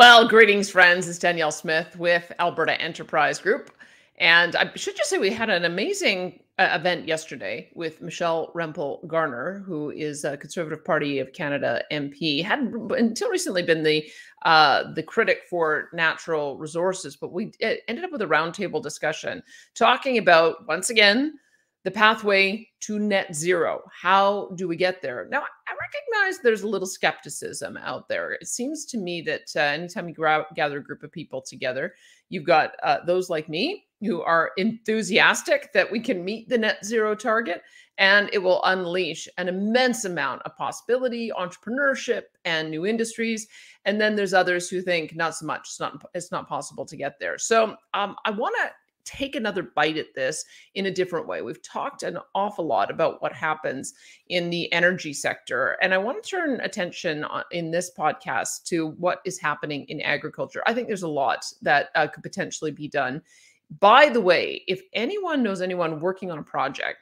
Well, greetings, friends. It's Danielle Smith with Alberta Enterprise Group. And I should just say we had an amazing uh, event yesterday with Michelle Rempel Garner, who is a Conservative Party of Canada MP. Had until recently been the uh, the critic for natural resources, but we ended up with a roundtable discussion talking about once again the pathway to net zero. How do we get there? Now, I recognize there's a little skepticism out there. It seems to me that uh, anytime you gather a group of people together, you've got uh, those like me who are enthusiastic that we can meet the net zero target and it will unleash an immense amount of possibility entrepreneurship and new industries and then there's others who think not so much it's not it's not possible to get there so um, i want to take another bite at this in a different way. We've talked an awful lot about what happens in the energy sector. And I want to turn attention in this podcast to what is happening in agriculture. I think there's a lot that uh, could potentially be done. By the way, if anyone knows anyone working on a project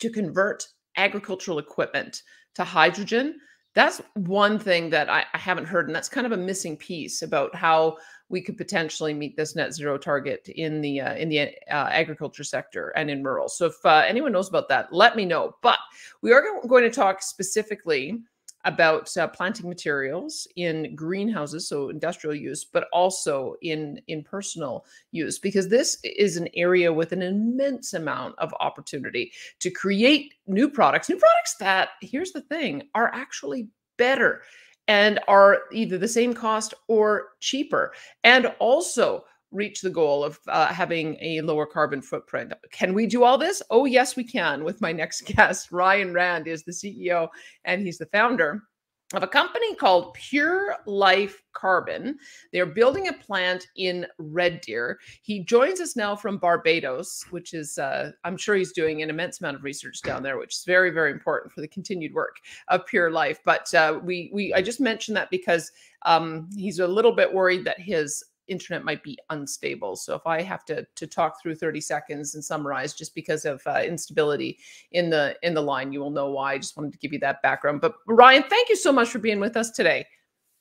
to convert agricultural equipment to hydrogen, that's one thing that I, I, haven't heard, and that's kind of a missing piece about how we could potentially meet this net zero target in the uh, in the uh, agriculture sector and in rural. So if uh, anyone knows about that, let me know. But we are going to talk specifically about uh, planting materials in greenhouses, so industrial use, but also in in personal use, because this is an area with an immense amount of opportunity to create new products, new products that here's the thing are actually better and are either the same cost or cheaper, and also reach the goal of uh, having a lower carbon footprint. Can we do all this? Oh, yes, we can. With my next guest, Ryan Rand is the CEO and he's the founder of a company called Pure Life Carbon. They're building a plant in Red Deer. He joins us now from Barbados, which is, uh, I'm sure he's doing an immense amount of research down there, which is very, very important for the continued work of Pure Life. But uh, we, we, I just mentioned that because um, he's a little bit worried that his internet might be unstable. So if I have to to talk through 30 seconds and summarize just because of uh, instability in the in the line, you will know why. I just wanted to give you that background. But Ryan, thank you so much for being with us today.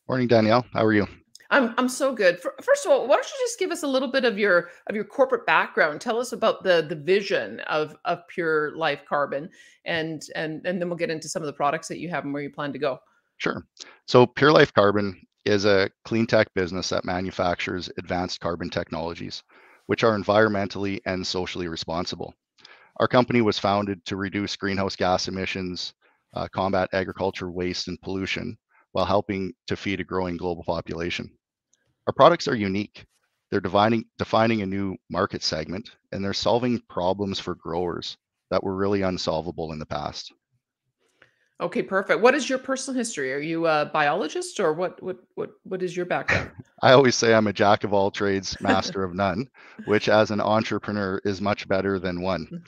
Morning, Danielle. How are you? I'm I'm so good. First of all, why don't you just give us a little bit of your of your corporate background? Tell us about the the vision of of Pure Life Carbon, and and and then we'll get into some of the products that you have and where you plan to go. Sure. So Pure Life Carbon is a clean tech business that manufactures advanced carbon technologies, which are environmentally and socially responsible. Our company was founded to reduce greenhouse gas emissions, uh, combat agriculture waste and pollution, while helping to feed a growing global population. Our products are unique. They're defining, defining a new market segment, and they're solving problems for growers that were really unsolvable in the past. Okay, perfect. What is your personal history? Are you a biologist or what what what what is your background? I always say I'm a jack of all trades, master of none, which as an entrepreneur is much better than one. Mm.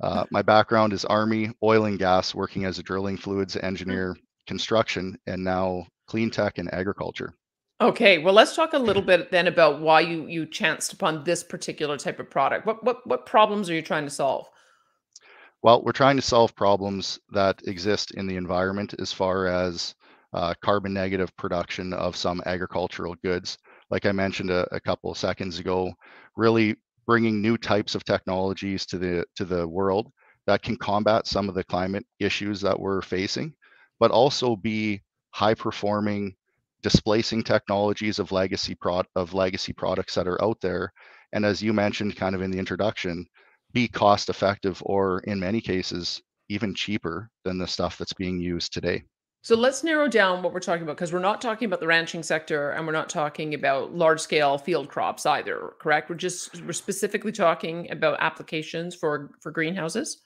Uh, my background is Army, oil and gas, working as a drilling fluids engineer, construction, and now clean tech and agriculture. Okay, well, let's talk a little bit then about why you you chanced upon this particular type of product. What what what problems are you trying to solve? Well, we're trying to solve problems that exist in the environment as far as uh, carbon negative production of some agricultural goods. Like I mentioned a, a couple of seconds ago, really bringing new types of technologies to the to the world that can combat some of the climate issues that we're facing, but also be high performing, displacing technologies of legacy prod of legacy products that are out there. And as you mentioned, kind of in the introduction, be cost effective or in many cases even cheaper than the stuff that's being used today. So let's narrow down what we're talking about because we're not talking about the ranching sector and we're not talking about large scale field crops either, correct? We're just we're specifically talking about applications for for greenhouses.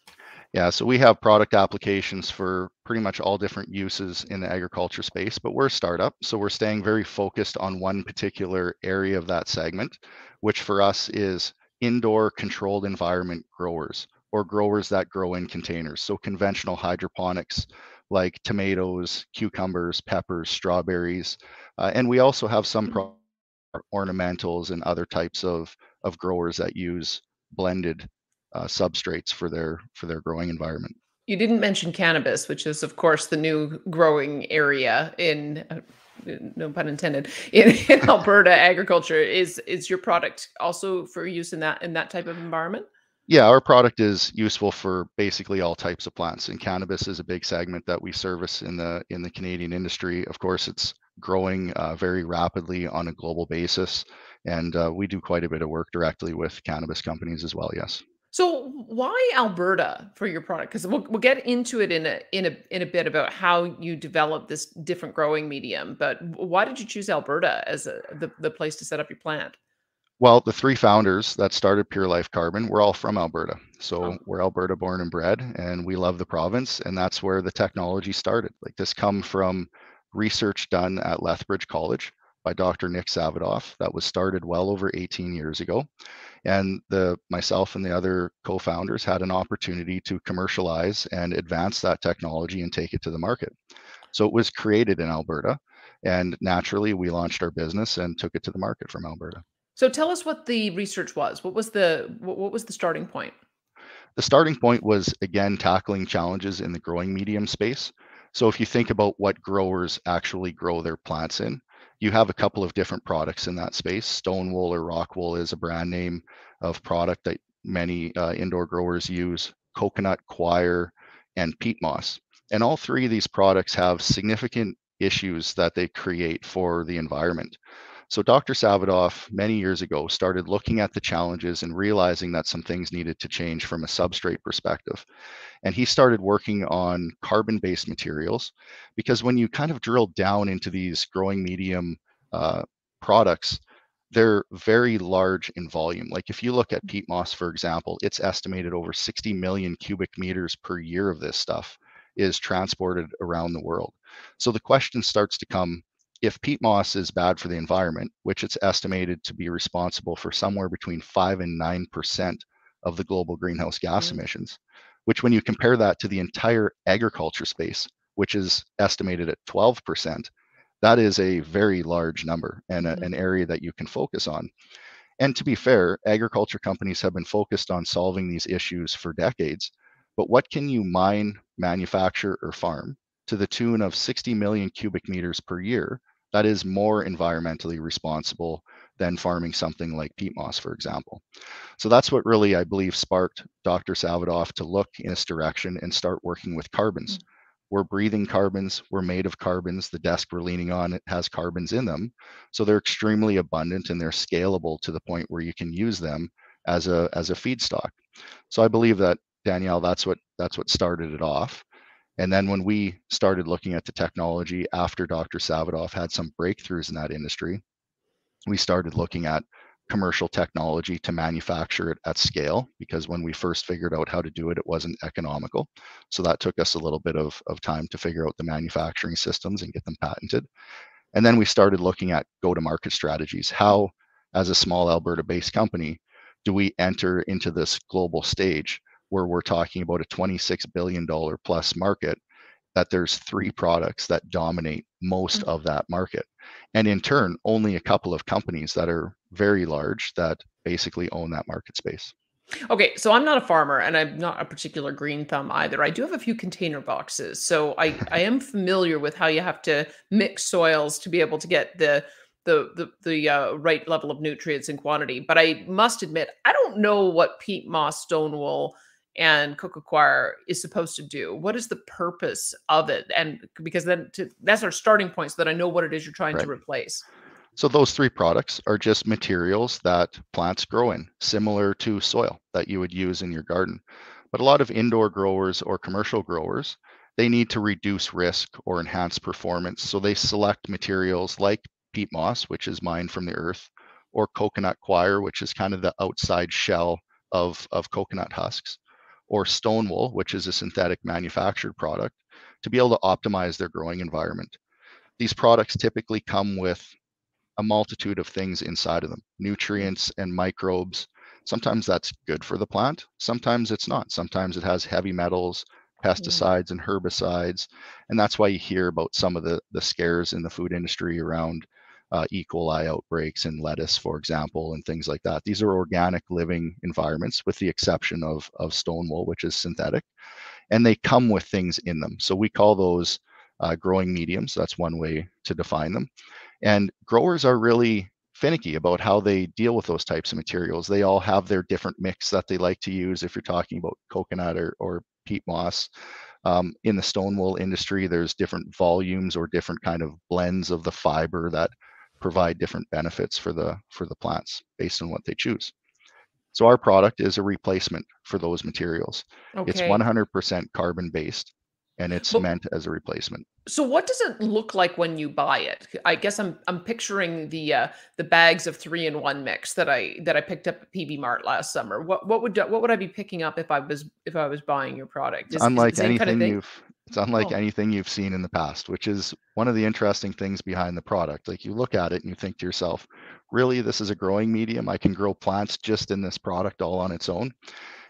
Yeah, so we have product applications for pretty much all different uses in the agriculture space, but we're a startup, so we're staying very focused on one particular area of that segment, which for us is indoor controlled environment growers or growers that grow in containers. So conventional hydroponics like tomatoes, cucumbers, peppers, strawberries. Uh, and we also have some mm-hmm. pro- ornamentals and other types of, of growers that use blended uh, substrates for their for their growing environment. You didn't mention cannabis, which is of course the new growing area in uh, no pun intended, in, in Alberta agriculture. Is is your product also for use in that in that type of environment? Yeah, our product is useful for basically all types of plants, and cannabis is a big segment that we service in the in the Canadian industry. Of course, it's growing uh, very rapidly on a global basis, and uh, we do quite a bit of work directly with cannabis companies as well. Yes. So why Alberta for your product? Because we'll, we'll get into it in a in a in a bit about how you develop this different growing medium. But why did you choose Alberta as a, the the place to set up your plant? Well, the three founders that started Pure Life Carbon, we're all from Alberta. So oh. we're Alberta born and bred, and we love the province. And that's where the technology started. Like this come from research done at Lethbridge College by Dr. Nick Savidov that was started well over 18 years ago. And the myself and the other co-founders had an opportunity to commercialize and advance that technology and take it to the market. So it was created in Alberta. And naturally, we launched our business and took it to the market from Alberta. So tell us what the research was. What was the what, what was the starting point? The starting point was again tackling challenges in the growing medium space. So if you think about what growers actually grow their plants in, you have a couple of different products in that space. Stone wool or rock wool is a brand name of product that many uh, indoor growers use. Coconut, coir, and peat moss. And all three of these products have significant issues that they create for the environment. So Dr. Savidov many years ago started looking at the challenges and realizing that some things needed to change from a substrate perspective. And he started working on carbon-based materials because when you kind of drill down into these growing medium uh, products, they're very large in volume. Like if you look at peat moss, for example, it's estimated over 60 million cubic meters per year of this stuff is transported around the world. So the question starts to come, if peat moss is bad for the environment, which it's estimated to be responsible for somewhere between 5 and 9% of the global greenhouse gas mm-hmm. emissions, which when you compare that to the entire agriculture space, which is estimated at 12%, that is a very large number and a, mm-hmm. an area that you can focus on. And to be fair, agriculture companies have been focused on solving these issues for decades. But what can you mine, manufacture, or farm to the tune of 60 million cubic meters per year that is more environmentally responsible than farming something like peat moss, for example. So that's what really, I believe, sparked Dr. Savidov to look in this direction and start working with carbons. Mm-hmm. We're breathing carbons, we're made of carbons. The desk we're leaning on it has carbons in them. So they're extremely abundant and they're scalable to the point where you can use them as a as a feedstock. So I believe that Danielle, that's what that's what started it off. And then when we started looking at the technology after Dr. Savidov had some breakthroughs in that industry, we started looking at commercial technology to manufacture it at scale because when we first figured out how to do it, it wasn't economical. So that took us a little bit of, of time to figure out the manufacturing systems and get them patented. And then we started looking at go to market strategies. How, as a small Alberta based company, do we enter into this global stage where we're talking about a $26 billion plus market, that there's three products that dominate most mm-hmm. of that market. And in turn, only a couple of companies that are very large that basically own that market space. Okay, so I'm not a farmer and I'm not a particular green thumb either. I do have a few container boxes. So I, I am familiar with how you have to mix soils to be able to get the the the, the uh, right level of nutrients and quantity. But I must admit, I don't know what peat moss stone wool and Coir is supposed to do? What is the purpose of it? And because then to, that's our starting point so that I know what it is you're trying right. to replace. So those three products are just materials that plants grow in, similar to soil that you would use in your garden. But a lot of indoor growers or commercial growers, they need to reduce risk or enhance performance. So they select materials like peat moss, which is mined from the earth, or coconut coir, which is kind of the outside shell of, of coconut husks or stone wool, which is a synthetic manufactured product, to be able to optimize their growing environment. These products typically come with a multitude of things inside of them, nutrients and microbes. Sometimes that's good for the plant, sometimes it's not. Sometimes it has heavy metals, mm-hmm. pesticides, and herbicides. And that's why you hear about some of the, the scares in the food industry around uh, E. coli outbreaks in lettuce, for example, and things like that. These are organic living environments, with the exception of, of stone wool, which is synthetic, and they come with things in them. So we call those uh, growing mediums. That's one way to define them. And growers are really finicky about how they deal with those types of materials. They all have their different mix that they like to use. If you're talking about coconut or, or peat moss, um, in the stone wool industry, there's different volumes or different kind of blends of the fiber that provide different benefits for the for the plants based on what they choose. So our product is a replacement for those materials. Okay. It's 100% carbon based and it's but, meant as a replacement. So what does it look like when you buy it? I guess I'm I'm picturing the uh, the bags of three in one mix that I that I picked up at Peavey Mart last summer. What what would what would I be picking up if I was if I was buying your product? Is, unlike is anything kind of you've it's unlike oh. anything you've seen in the past, which is one of the interesting things behind the product. Like you look at it and you think to yourself, really this is a growing medium. I can grow plants just in this product all on its own.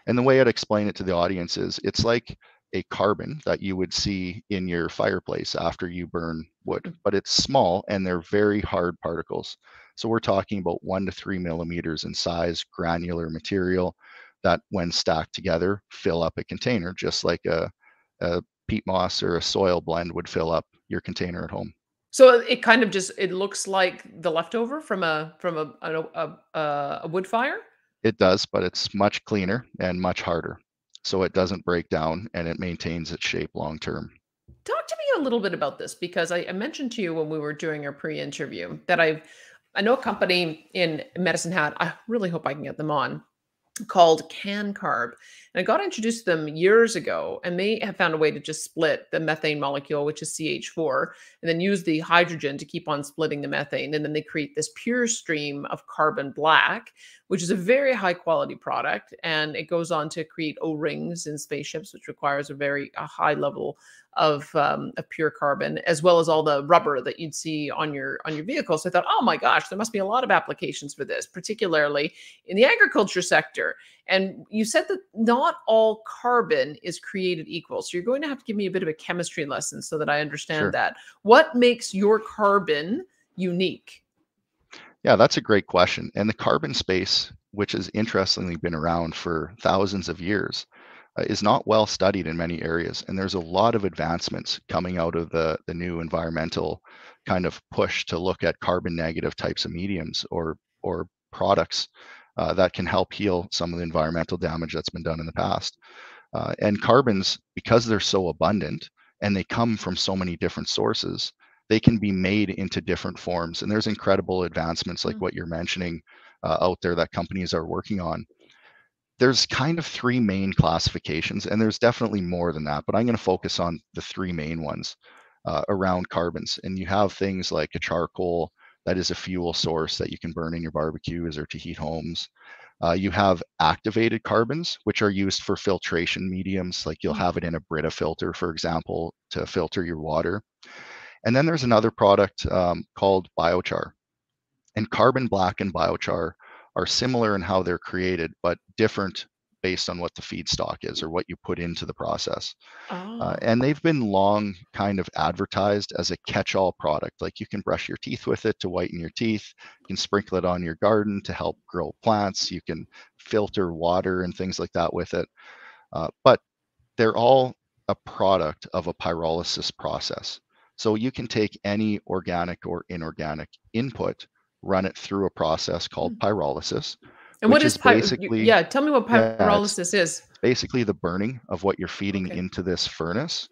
And the way I'd explain it to the audience is it's like a carbon that you would see in your fireplace after you burn wood, mm. but it's small and they're very hard particles. So we're talking about one to three millimeters in size, granular material that, when stacked together, fill up a container, just like a, a peat moss or a soil blend would fill up your container at home. So it kind of just it looks like the leftover from a from a a, a, a wood fire. It does, but it's much cleaner and much harder so it doesn't break down and it maintains its shape long term. Talk to me a little bit about this because I, I mentioned to you when we were doing our pre-interview that I've I know a company in Medicine Hat. I really hope I can get them on called CanCarb. And I got introduced to them years ago, and they have found a way to just split the methane molecule, which is CH4, and then use the hydrogen to keep on splitting the methane. And then they create this pure stream of carbon black, which is a very high quality product. And it goes on to create O rings in spaceships, which requires a very a high level of, um, of pure carbon, as well as all the rubber that you'd see on your on your vehicle. So I thought, oh my gosh, there must be a lot of applications for this, particularly in the agriculture sector. And you said that not all carbon is created equal. So you're going to have to give me a bit of a chemistry lesson so that I understand sure. that. What makes your carbon unique? Yeah, that's a great question. And the carbon space, which has interestingly been around for thousands of years, uh, is not well studied in many areas. And there's a lot of advancements coming out of the, the new environmental kind of push to look at carbon negative types of mediums or, or products uh, that can help heal some of the environmental damage that's been done in the past. Uh, and carbons, because they're so abundant and they come from so many different sources, they can be made into different forms. And there's incredible advancements like mm-hmm. what you're mentioning uh, out there that companies are working on there's kind of three main classifications, and there's definitely more than that, but I'm going to focus on the three main ones uh, around carbons. And you have things like a charcoal that is a fuel source that you can burn in your barbecues or to heat homes. Uh, you have activated carbons, which are used for filtration mediums, like you'll mm. have it in a Brita filter, for example, to filter your water. And then there's another product um, called biochar. And carbon black and biochar are similar in how they're created, but different based on what the feedstock is or what you put into the process. Uh, oh. Uh, and they've been long kind of advertised as a catch all product. Like you can brush your teeth with it to whiten your teeth, you can sprinkle it on your garden to help grow plants, you can filter water and things like that with it. Uh, but they're all a product of a pyrolysis process. So you can take any organic or inorganic input run it through a process called hmm. pyrolysis. And what is, is py- basically? Yeah, tell me what pyrolysis yeah, is. Basically, the burning of what you're feeding okay. into this furnace,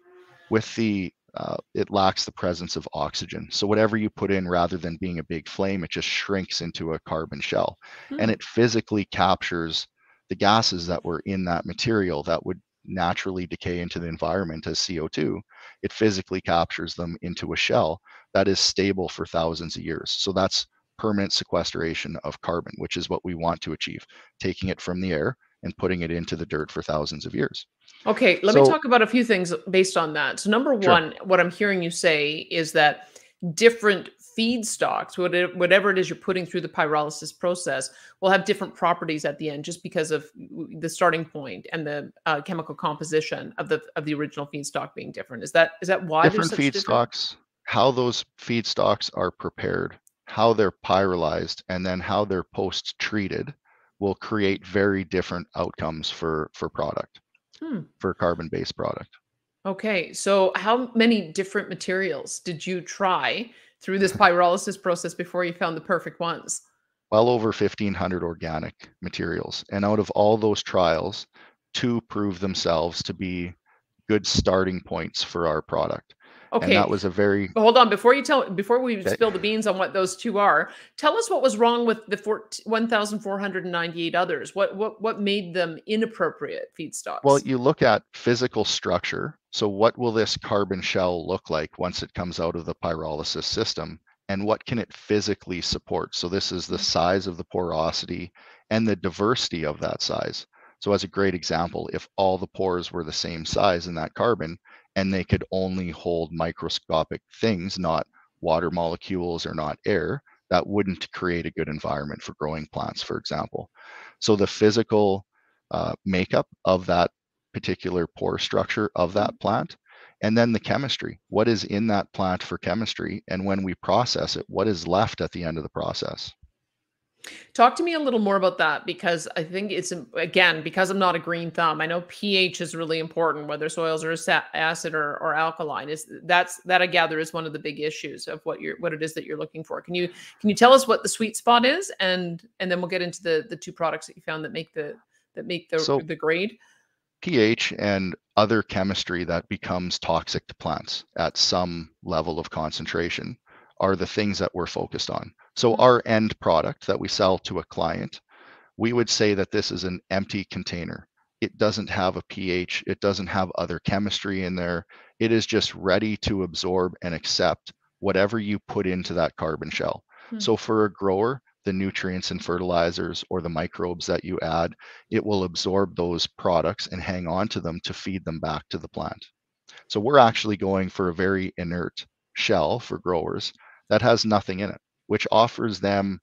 with the uh, it lacks the presence of oxygen. So whatever you put in, rather than being a big flame, it just shrinks into a carbon shell, hmm. and it physically captures the gases that were in that material that would naturally decay into the environment as CO2. It physically captures them into a shell that is stable for thousands of years. So that's permanent sequestration of carbon, which is what we want to achieve, taking it from the air and putting it into the dirt for thousands of years. Okay, let so, me talk about a few things based on that. So, number one, sure. what I'm hearing you say is that different feedstocks, whatever it is you're putting through the pyrolysis process, will have different properties at the end, just because of the starting point and the uh, chemical composition of the of the original feedstock being different. Is that is that why different feedstocks? How those feedstocks are prepared how they're pyrolyzed and then how they're post treated will create very different outcomes for for product hmm. for carbon based product Okay, so how many different materials did you try through this pyrolysis process before you found the perfect ones? Well over 1,500 organic materials. And out of all those trials, two proved themselves to be good starting points for our product. And that was a very hold on before you tell before we okay. spill the beans on what those 2 are, tell us what was wrong with the fourt 1,498 others. What what what made them inappropriate feedstocks? Well, you look at physical structure. So, what will this carbon shell look like once it comes out of the pyrolysis system? And what can it physically support? So, this is the Mm, size of the porosity and the diversity of that size. So, as a great example, if all the pores were the same size in that carbon and they could only hold microscopic things, not water molecules or not air, that wouldn't create a good environment for growing plants, for example. So, the physical uh, makeup of that particular pore structure of that plant. And then the chemistry. What is in that plant for chemistry? And when we process it, what is left at the end of the process? Talk to me a little more about that because I think it's again because I'm not a green thumb. I know pH is really important, whether soils are acid or, or alkaline. Is that's that I gather is one of the big issues of what you're what it is that you're looking for. Can you can you tell us what the sweet spot is, and and then we'll get into the the two products that you found that make the that make the So, the grade. pH and other chemistry that becomes toxic to plants at some level of concentration are the things that we're focused on. So, Mhm. our end product that we sell to a client we would say that this is an empty container. It doesn't have a pH, it doesn't have other chemistry in there. It is just ready to absorb and accept whatever you put into that carbon shell. Hmm. So for a grower, the nutrients and fertilizers or the microbes that you add, it will absorb those products and hang on to them to feed them back to the plant. So we're actually going for a very inert shell for growers that has nothing in it, which offers them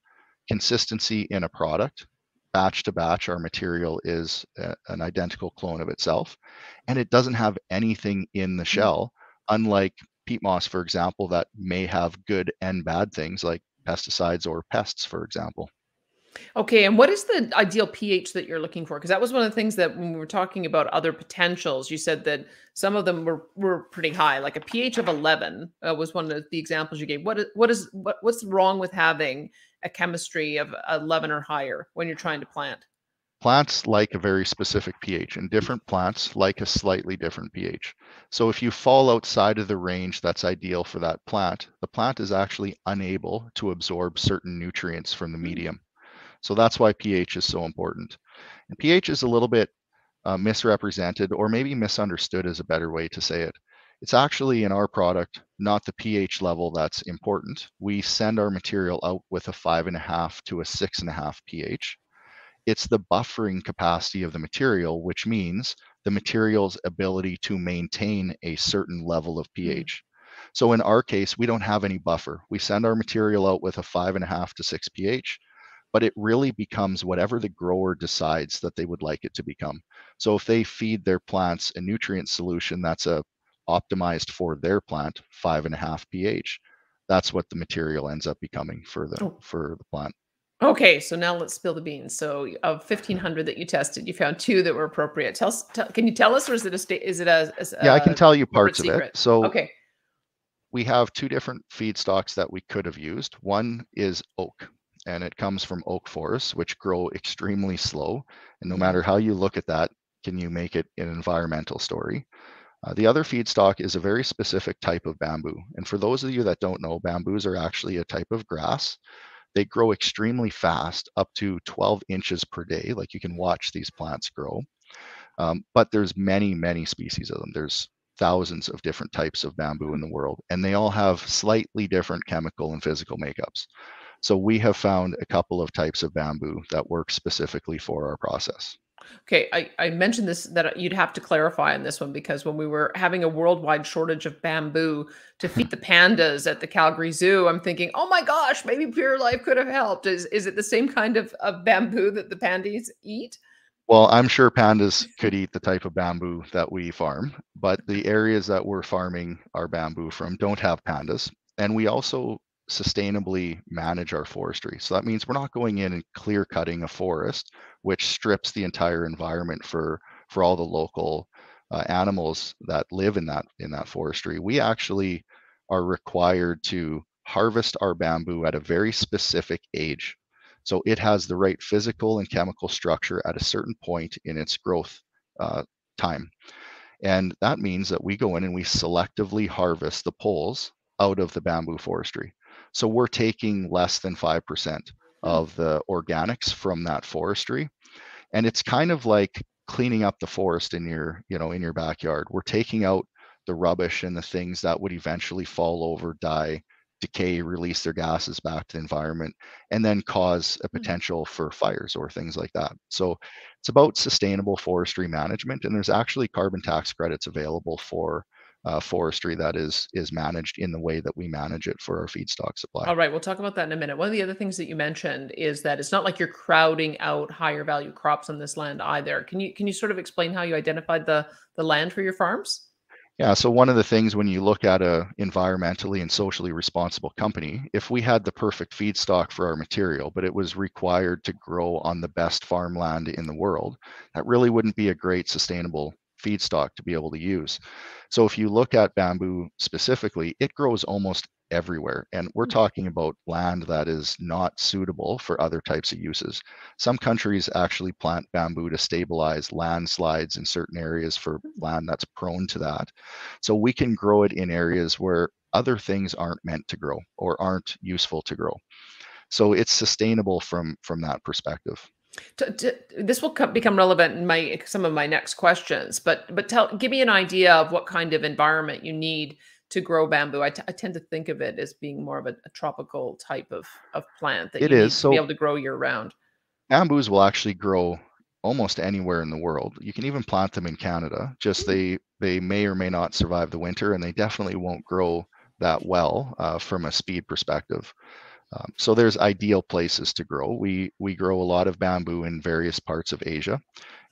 consistency in a product. Batch to batch, our material is a- an identical clone of itself, and it doesn't have anything in the Hmm. shell, unlike peat moss, for example, that may have good and bad things like pesticides or pests, for example. Okay, and what is the ideal pH that you're looking for? Because that was one of the things that when we were talking about other potentials, you said that some of them were were pretty high, like a pH of 11 uh, was one of the examples you gave. What what is what what's wrong with having a chemistry of 11 or higher when you're trying to plant? Plants like a very specific pH, and different plants like a slightly different pH. So if you fall outside of the range that's ideal for that plant, the plant is actually unable to absorb certain nutrients from the Mm, medium. So that's why pH is so important. And pH is a little bit uh, misrepresented or maybe misunderstood is a better way to say it. It's actually in our product, not the pH level that's important. We send our material out with a five and a half to a six and a half pH it's the buffering capacity of the material, which means the material's ability to maintain a certain level of mm. pH. So in our case, we don't have any buffer. We send our material out with a five and a half to six pH, but it really becomes whatever the grower decides that they would like it to become. So if they feed their plants a nutrient solution that's a optimized for their plant, five and a half pH, that's what the material ends up becoming for the Oh, for the plant. Okay, so now let's spill the beans. So of 1500 that you tested, you found two that were appropriate. Tell us, tell, can you tell us, or is it a state? Is it a, a Yeah, I can tell you parts of it. So Okay. we have two different feedstocks that we could have used. One is oak, and it comes from oak forests, which grow extremely slow. And no Mhm. matter how you look at that, can you make it an environmental story? Uh, the other feedstock is a very specific type of bamboo. And for those of you that don't know, bamboos are actually a type of grass. They grow extremely fast, up to 12 inches per day. Like you can watch these plants grow. Um, but there's many, many species of them. There's thousands of different types of bamboo in the world, and they all have slightly different chemical and physical makeups. So we have found a couple of types of bamboo that work specifically for our process. Okay, I, I mentioned this that you'd have to clarify on this one because when we were having a worldwide shortage of bamboo to mm-hmm. feed the pandas at the Calgary Zoo, I'm thinking, oh my gosh, maybe Pure Life could have helped. Is is it the same kind of, of bamboo that the pandas eat? Well, I'm sure pandas could eat the type of bamboo that we farm, but the areas that we're farming our bamboo from don't have pandas. And we also sustainably manage our forestry. So that means we're not going in and clear cutting a forest, which strips the entire environment for for all the local uh, animals that live in that in that forestry, we actually are required to harvest our bamboo at a very specific age. So it has the right physical and chemical structure at a certain point in its growth uh, time. And that means that we go in and we selectively harvest the poles out of the bamboo forestry. So we're taking less than 5% hmm. Of the organics from that forestry. And it's kind of like cleaning up the forest in your, you know, in your backyard. We're taking out the rubbish and the things that would eventually fall over, die, decay, release their gases back to the environment, and then cause a hmm. potential for fires or things like that. So it's about sustainable forestry management, and there's actually carbon tax credits available for uh, forestry that is is managed in the way that we manage it for our feedstock supply. All right, we'll talk about that in a minute. One of the other things that you mentioned is that it's not like you're crowding out higher value crops on this land either. Can you can you sort of explain how you identified the the land for your farms? Yeah, so one of the things when you look at a environmentally and socially responsible company, if we had the perfect feedstock for our material, but it was required to grow on the best farmland in the world, that really wouldn't be a great sustainable feedstock to be able to use. So if you look at bamboo specifically, it grows almost everywhere. And we're mm. talking about land that is not suitable for other types of uses. Some countries actually plant bamboo to stabilize landslides in certain areas for mm. land that's prone to that. So we can grow it in areas where other things aren't meant to grow or aren't useful to grow. So it's sustainable from from that perspective. To, to, this will become relevant in my some of my next questions, but but tell give me an idea of what kind of environment you need to grow bamboo. I, tend to think of it as being more of a, a tropical type of, of plant that it you is. so be able to grow year round. Bamboos will actually grow almost anywhere in the world. You can even plant them in Canada. Just mm. they they may or may not survive the winter, and they definitely won't grow that well uh, from a speed perspective. Um, so there's ideal places to grow. We we grow a lot of bamboo in various parts of Asia,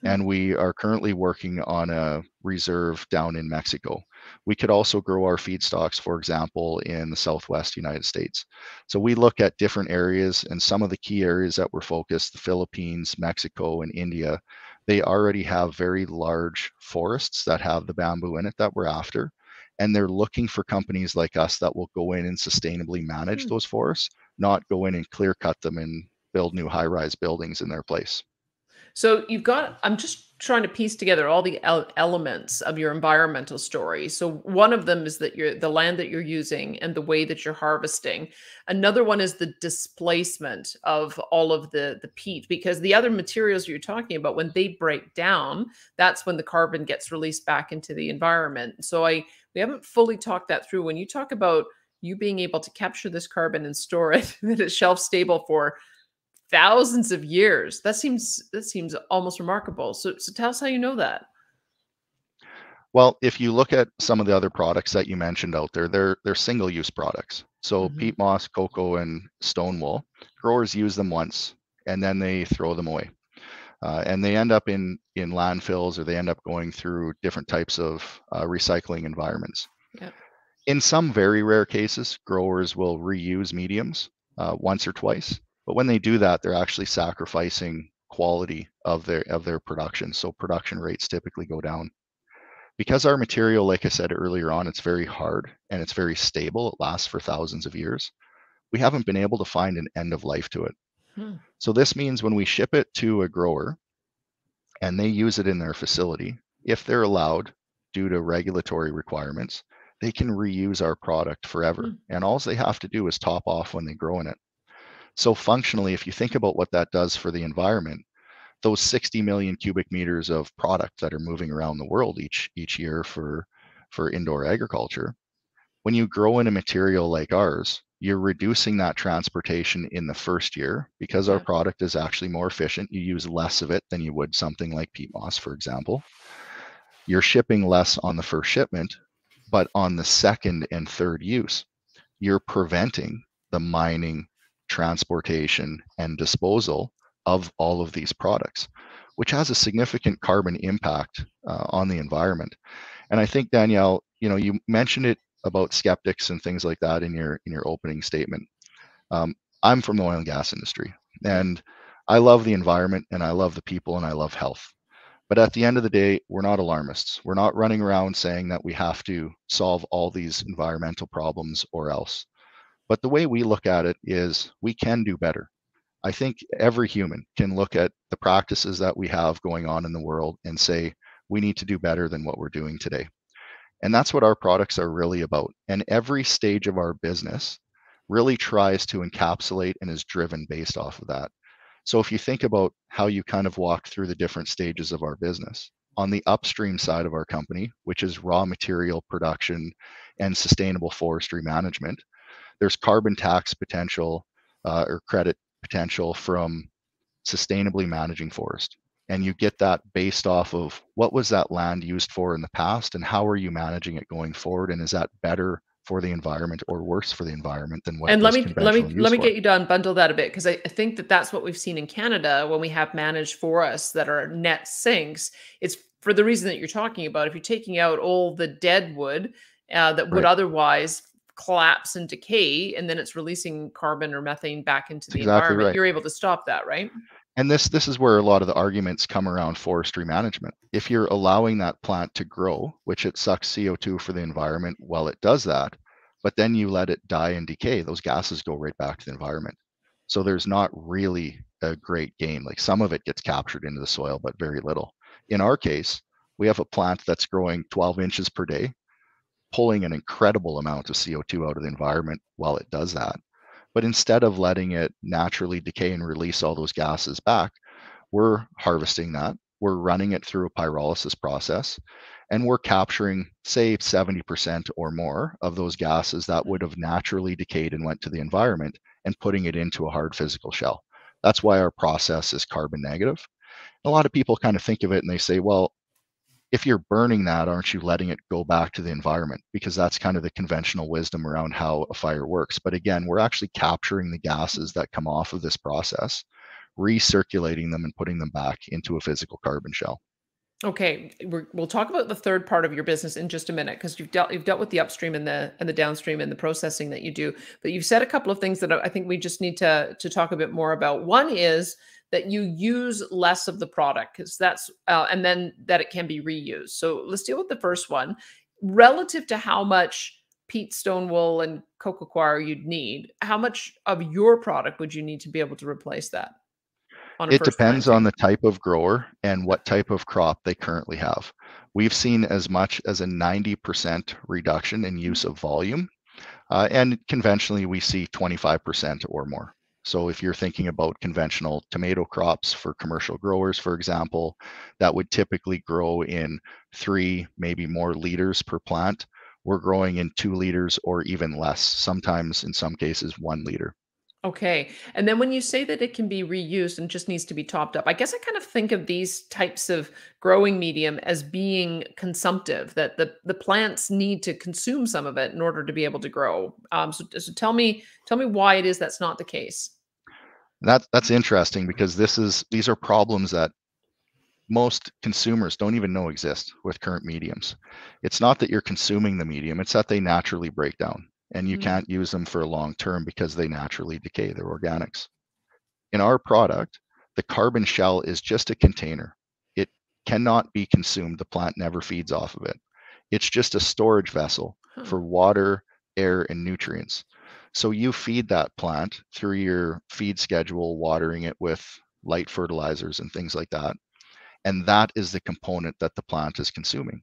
mm. and we are currently working on a reserve down in Mexico. We could also grow our feedstocks, for example, in the Southwest United States. So we look at different areas and some of the key areas that we're focused, the Philippines, Mexico, and India, they already have very large forests that have the bamboo in it that we're after. And they're looking for companies like us that will go in and sustainably manage mm. those forests, not go in and clear cut them and build new high rise buildings in their place. So you've got, I'm just trying to piece together all the elements of your environmental story. So one of them is that you're the land that you're using and the way that you're harvesting. Another one is the displacement of all of the, the peat, because the other materials you're talking about, when they break down, that's when the carbon gets released back into the environment. So I, we haven't fully talked that through. When you talk about you being able to capture this carbon and store it, that it's shelf stable for thousands of years. That seems that seems almost remarkable. So, so tell us how you know that. Well, if you look at some of the other products that you mentioned out there, they're they're single-use products. So mm-hmm. peat moss, cocoa, and stone wool, growers use them once and then they throw them away, uh, and they end up in in landfills or they end up going through different types of uh, recycling environments. Yep. In some very rare cases, growers will reuse mediums uh, once or twice, but when they do that, they're actually sacrificing quality of their of their production. So production rates typically go down. Because our material, like I said earlier on, it's very hard and it's very stable. It lasts for thousands of years. We haven't been able to find an end of life to it. Hmm. So this means when we ship it to a grower and they use it in their facility, if they're allowed due to regulatory requirements, they can reuse our product forever. Hmm. And all they have to do is top off when they grow in it. So functionally, if you think about what that does for the environment, those 60 million cubic meters of product that are moving around the world each each year for for indoor agriculture, when you grow in a material like ours, you're reducing that transportation in the first year because our product is actually more efficient. You use less of it than you would something like peat moss, for example. You're shipping less on the first shipment, but on the second and third use, you're preventing the mining, transportation, and disposal of all of these products, which has a significant carbon impact uh, on the environment. And I think Danielle, you know, you mentioned it about skeptics and things like that in your in your opening statement. Um, I'm from the oil and gas industry, and I love the environment, and I love the people, and I love health. But at the end of the day, we're not alarmists. We're not running around saying that we have to solve all these environmental problems or else. But the way we look at it is we can do better. I think every human can look at the practices that we have going on in the world and say, we need to do better than what we're doing today. And that's what our products are really about. And every stage of our business really tries to encapsulate and is driven based off of that. So if you think about how you kind of walk through the different stages of our business, on the upstream side of our company, which is raw material production and sustainable forestry management, there's carbon tax potential uh, or credit potential from sustainably managing forest. And you get that based off of what was that land used for in the past and how are you managing it going forward and is that better for the environment or worse for the environment than what and let me let me let me for. get you to unbundle that a bit because I, I think that that's what we've seen in canada when we have managed forests that are net sinks it's for the reason that you're talking about if you're taking out all the dead wood uh, that would right. otherwise collapse and decay and then it's releasing carbon or methane back into the exactly environment right. you're able to stop that right and this this is where a lot of the arguments come around forestry management. If you're allowing that plant to grow which it sucks co2 for the environment while it does that but then you let it die and decay those gases go right back to the environment. So there's not really a great gain like some of it gets captured into the soil but very little. In our case we have a plant that's growing 12 inches per day pulling an incredible amount of co2 out of the environment while it does that but instead of letting it naturally decay and release all those gases back, we're harvesting that. We're running it through a pyrolysis process and we're capturing, say, 70% or more of those gases that mm. would have naturally decayed and went to the environment and putting it into a hard physical shell. That's why our process is carbon negative. A lot of people kind of think of it and they say, well, if you're burning that, aren't you letting it go back to the environment? Because that's kind of the conventional wisdom around how a fire works. But again, we're actually capturing the gases that come off of this process, recirculating them and putting them back into a physical carbon shell. Okay, we will talk about the third part of your business in just a minute because you've dealt you've dealt with the upstream and the and the downstream and the processing that you do. But you've said a couple of things that I think we just need to to talk a bit more about. One is that you use less of the product because that's uh, and then that it can be reused. So let's deal with the first one relative to how much peat stone wool and coco coir you'd need. How much of your product would you need to be able to replace that? It depends on the type of grower and what type of crop they currently have. We've seen as much as a 90% reduction in use of volume. Uh, and conventionally, we see 25% or more. So if you're thinking about conventional tomato crops for commercial growers, for example, that would typically grow in three, maybe more liters per plant. We're growing in two liters or even less, sometimes in some cases, one liter. Okay. And then when you say that it can be reused and just needs to be topped up, I guess I kind of think of these types of growing medium as being consumptive, that the, the plants need to consume some of it in order to be able to grow. Um, so, so tell me, tell me why it is that's not the case. That that's interesting because this is these are problems that most consumers don't even know exist with current mediums. It's not that you're consuming the medium, it's that they naturally break down and you mm-hmm. can't use them for a long term because they naturally decay. They're organics. In our product, the carbon shell is just a container. It cannot be consumed. The plant never feeds off of it. It's just a storage vessel huh. for water, air, and nutrients. So you feed that plant through your feed schedule, watering it with light fertilizers and things like that. And that is the component that the plant is consuming.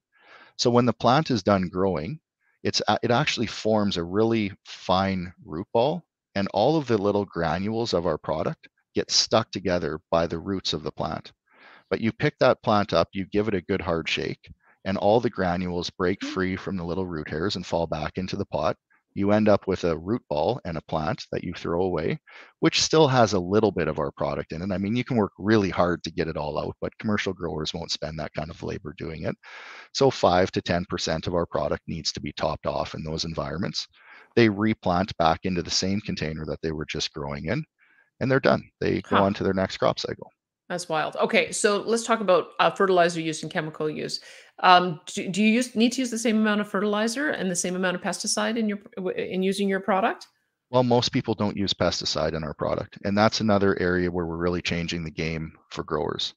So when the plant is done growing, it's it actually forms a really fine root ball and all of the little granules of our product get stuck together by the roots of the plant. But you pick that plant up, you give it a good hard shake, and all the granules break mm. free from the little root hairs and fall back into the pot you end up with a root ball and a plant that you throw away, which still has a little bit of our product in it. I mean, you can work really hard to get it all out, but commercial growers won't spend that kind of labor doing it. So 5 to 10% of our product needs to be topped off in those environments. They replant back into the same container that they were just growing in, and they're done. They go on to their next crop cycle. That's wild. Okay, so let's talk about uh, fertilizer use and chemical use. Um, do, do, you use, need to use the same amount of fertilizer and the same amount of pesticide in your in using your product? Well, most people don't use pesticide in our product, and that's another area where we're really changing the game for growers.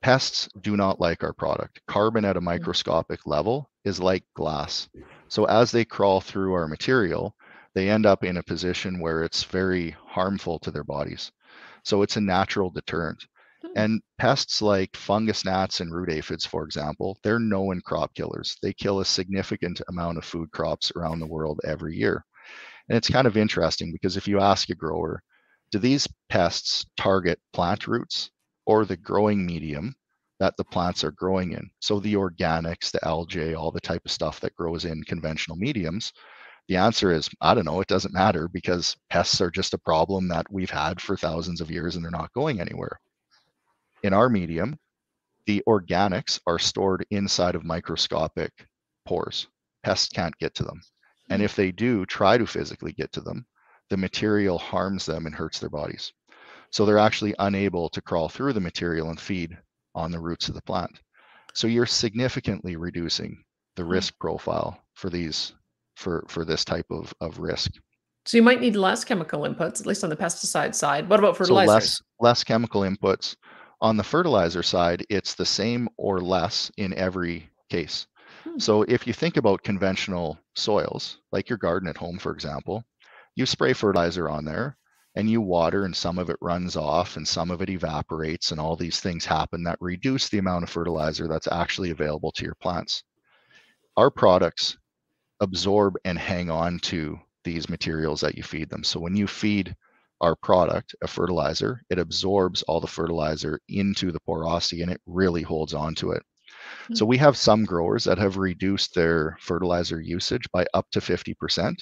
pests do not like our product. Carbon at a microscopic level is like glass. So as they crawl through our material, they end up in a position where it's very harmful to their bodies. So it's a natural deterrent. Hmm. And pests like fungus gnats and root aphids, for example, they're known crop killers. They kill a significant amount of food crops around the world every year. And it's kind of interesting because if you ask a grower, do these pests target plant roots or the growing medium that the plants are growing in? So the organics, the algae, all the type of stuff that grows in conventional mediums. The answer is, I don't know, it doesn't matter because pests are just a problem that we've had for thousands of years and they're not going anywhere. In our medium, the organics are stored inside of microscopic pores. Pests can't get to them. And if they do try to physically get to them, the material harms them and hurts their bodies. So they're actually unable to crawl through the material and feed on the roots of the plant. So you're significantly reducing the hmm. risk profile for these for for this type of, of risk. So you might need less chemical inputs, at least on the pesticide side. What about fertilizers? So less less chemical inputs. On the fertilizer side, it's the same or less in every case. Hmm. So if you think about conventional soils, like your garden at home, for example, you spray fertilizer on there and you water and some of it runs off and some of it evaporates and all these things happen that reduce the amount of fertilizer that's actually available to your plants. Our products absorb and hang on to these materials that you feed them. So when you feed our product, a fertilizer, it absorbs all the fertilizer into the porosity and it really holds on to it. Mm-hmm. So we have some growers that have reduced their fertilizer usage by up to 50%.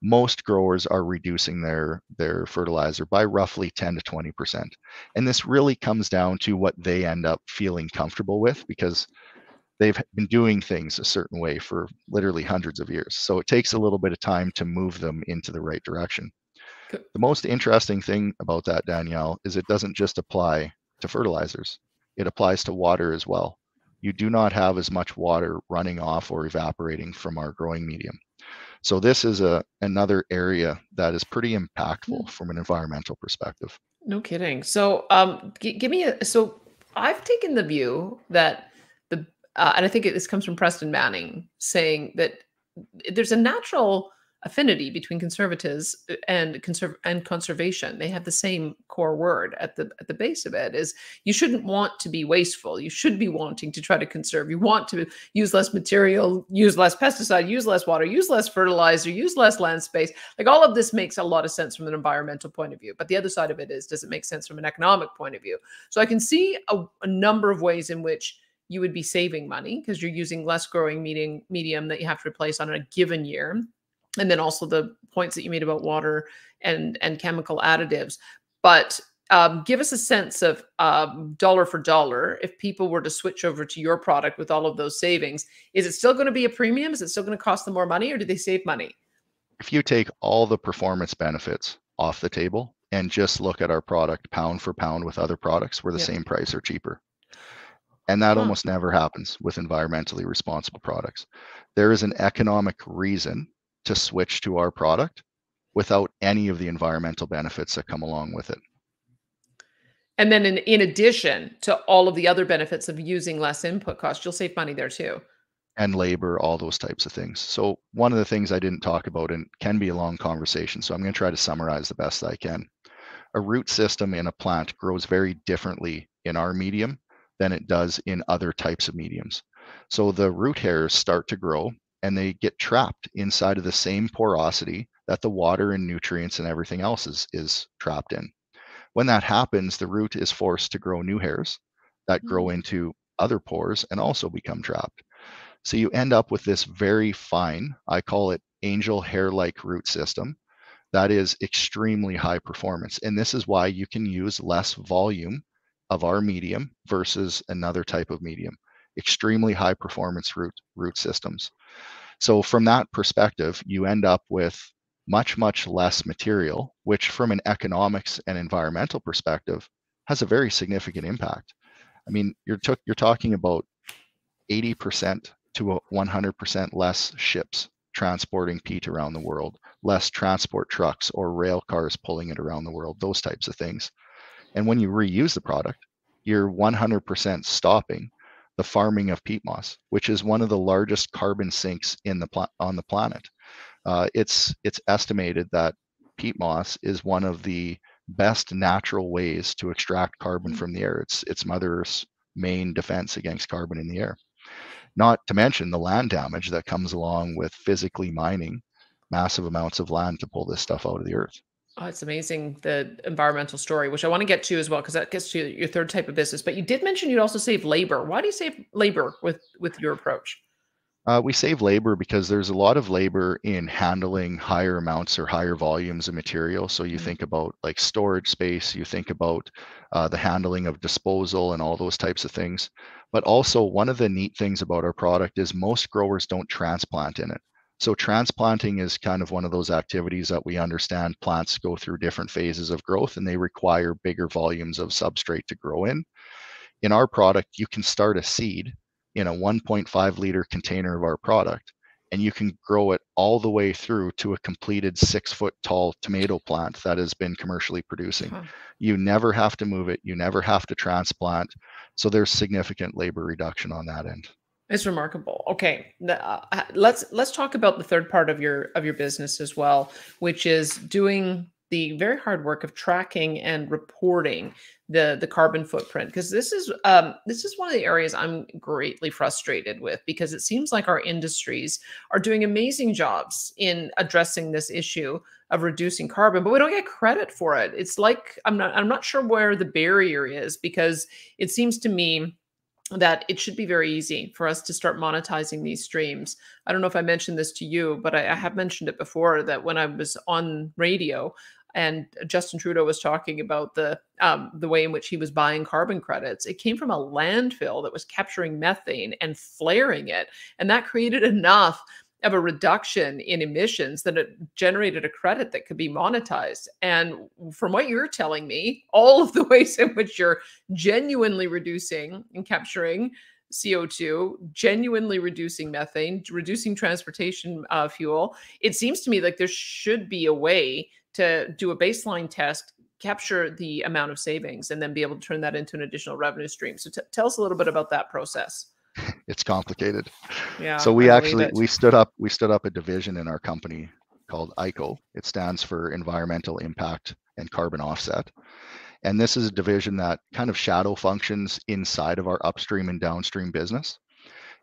Most growers are reducing their their fertilizer by roughly 10 to 20%. And this really comes down to what they end up feeling comfortable with because they've been doing things a certain way for literally hundreds of years. So it takes a little bit of time to move them into the right direction. The most interesting thing about that, Danielle, is it doesn't just apply to fertilizers, it applies to water as well. You do not have as much water running off or evaporating from our growing medium. So this is a another area that is pretty impactful hmm. from an environmental perspective. No kidding. So um, g- give me a so I've taken the view that the uh, and I think it, this comes from Preston Manning saying that there's a natural affinity between conservatives uh, and conserv- and conservation. They have the same core word at the at the base of it is you shouldn't want to be wasteful. You should be wanting to try to conserve. You want to use less material, use less pesticide, use less water, use less fertilizer, use less land space. Like all of this makes a lot of sense from an environmental point of view. But the other side of it is does it make sense from an economic point of view? So I can see a, a number of ways in which you would be saving money because you're using less growing medium medium that you have to replace on a given year and then also the points that you made about water and and chemical additives. But um, give us a sense of um, dollar for dollar if people were to switch over to your product with all of those savings is it still going to be a premium? Is it still going to cost them more money or do they save money? If you take all the performance benefits off the table and just look at our product pound for pound with other products we're the same price or cheaper. And that huh. almost never happens with environmentally responsible products. There is an economic reason to switch to our product without any of the environmental benefits that come along with it. And then in, in addition to all of the other benefits of using less input cost, you'll save money there too. And labor, all those types of things. So one of the things I didn't talk about and can be a long conversation. So I'm going to try to summarize the best I can. A root system in a plant grows very differently in our medium than it does in other types of mediums. So the root hairs start to grow and they get trapped inside of the same porosity that the water and nutrients and everything else is, is trapped in. When that happens, the root is forced to grow new hairs that grow mm-hmm. into other pores and also become trapped. So you end up with this very fine, I call it angel hair like root system that is extremely high performance. And this is why you can use less volume of our medium versus another type of medium. Extremely high performance root root systems. So from that perspective, you end up with much, much less material, which from an economics and environmental perspective has a very significant impact. I mean, you're, t- you're talking about 80% to 100% less ships transporting peat around the world, less transport trucks or rail cars pulling it around the world, those types of things. And when you reuse the product, you're 100% stopping the farming of peat moss, which is one of the largest carbon sinks in the pla- on the planet. Uh, it's it's estimated that peat moss is one of the best natural ways to extract carbon mm. from the air. It's it's Mother Earth's main defense against carbon in the air. Not to mention the land damage that comes along with physically mining massive amounts of land to pull this stuff out of the earth. Oh, it's amazing the environmental story, which I want to get to as well, because that gets to your third type of business. But you did mention you'd also save labor. Why do you save labor with with your approach? Uh, we save labor because there's a lot of labor in handling higher amounts or higher volumes of material. So you mm-hmm. think about like storage space, you think about uh, the handling of disposal and all those types of things. But also, one of the neat things about our product is most growers don't transplant in it. So transplanting is kind of one of those activities that we understand plants go through different phases of growth and they require bigger volumes of substrate to grow in. In our product, you can start a seed in a 1.5 liter container of our product and you can grow it all the way through to a completed six foot tall tomato plant that has been commercially producing. Huh. You never have to move it, you never have to transplant. So there's significant labor reduction on that end. It's remarkable. Okay, uh, let's let's talk about the third part of your of your business as well, which is doing the very hard work of tracking and reporting the the carbon footprint because this is um, this is one of the areas I'm greatly frustrated with because it seems like our industries are doing amazing jobs in addressing this issue of reducing carbon, but we don't get credit for it. It's like I'm not I'm not sure where the barrier is because it seems to me that it should be very easy for us to start monetizing these streams. I don't know if I mentioned this to you, but I, I, have mentioned it before that when I was on radio and Justin Trudeau was talking about the um, the way in which he was buying carbon credits, it came from a landfill that was capturing methane and flaring it, and that created enough of a reduction in emissions that it generated a credit that could be monetized. And from what you're telling me, all of the ways in which you're genuinely reducing and capturing CO2, genuinely reducing methane, reducing transportation uh, fuel, it seems to me like there should be a way to do a baseline test capture the amount of savings and then be able to turn that into an additional revenue stream. So tell us a little bit about that process it's complicated. Yeah. So we actually we stood up we stood up a division in our company called ICO. It stands for Environmental Impact and Carbon Offset. And this is a division that kind of shadow functions inside of our upstream and downstream business.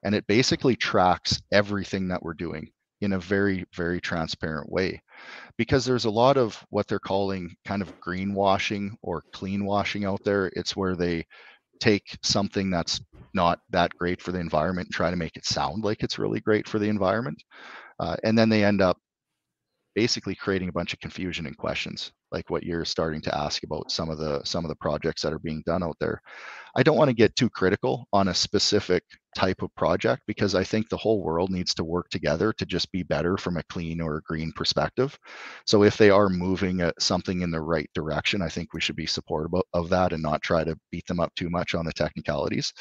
And it basically tracks everything that we're doing in a very, very transparent way. Because there's a lot of what they're calling kind of greenwashing or clean washing out there. It's where they take something that's not that great for the environment and try to make it sound like it's really great for the environment. Uh, and then they end up basically creating a bunch of confusion and questions like what you're starting to ask about some of the some of the projects that are being done out there i don't want to get too critical on a specific type of project because i think the whole world needs to work together to just be better from a clean or a green perspective. So if they are moving uh, something in the right direction i think we should be supportive of that and not try to beat them up too much on the technicalities.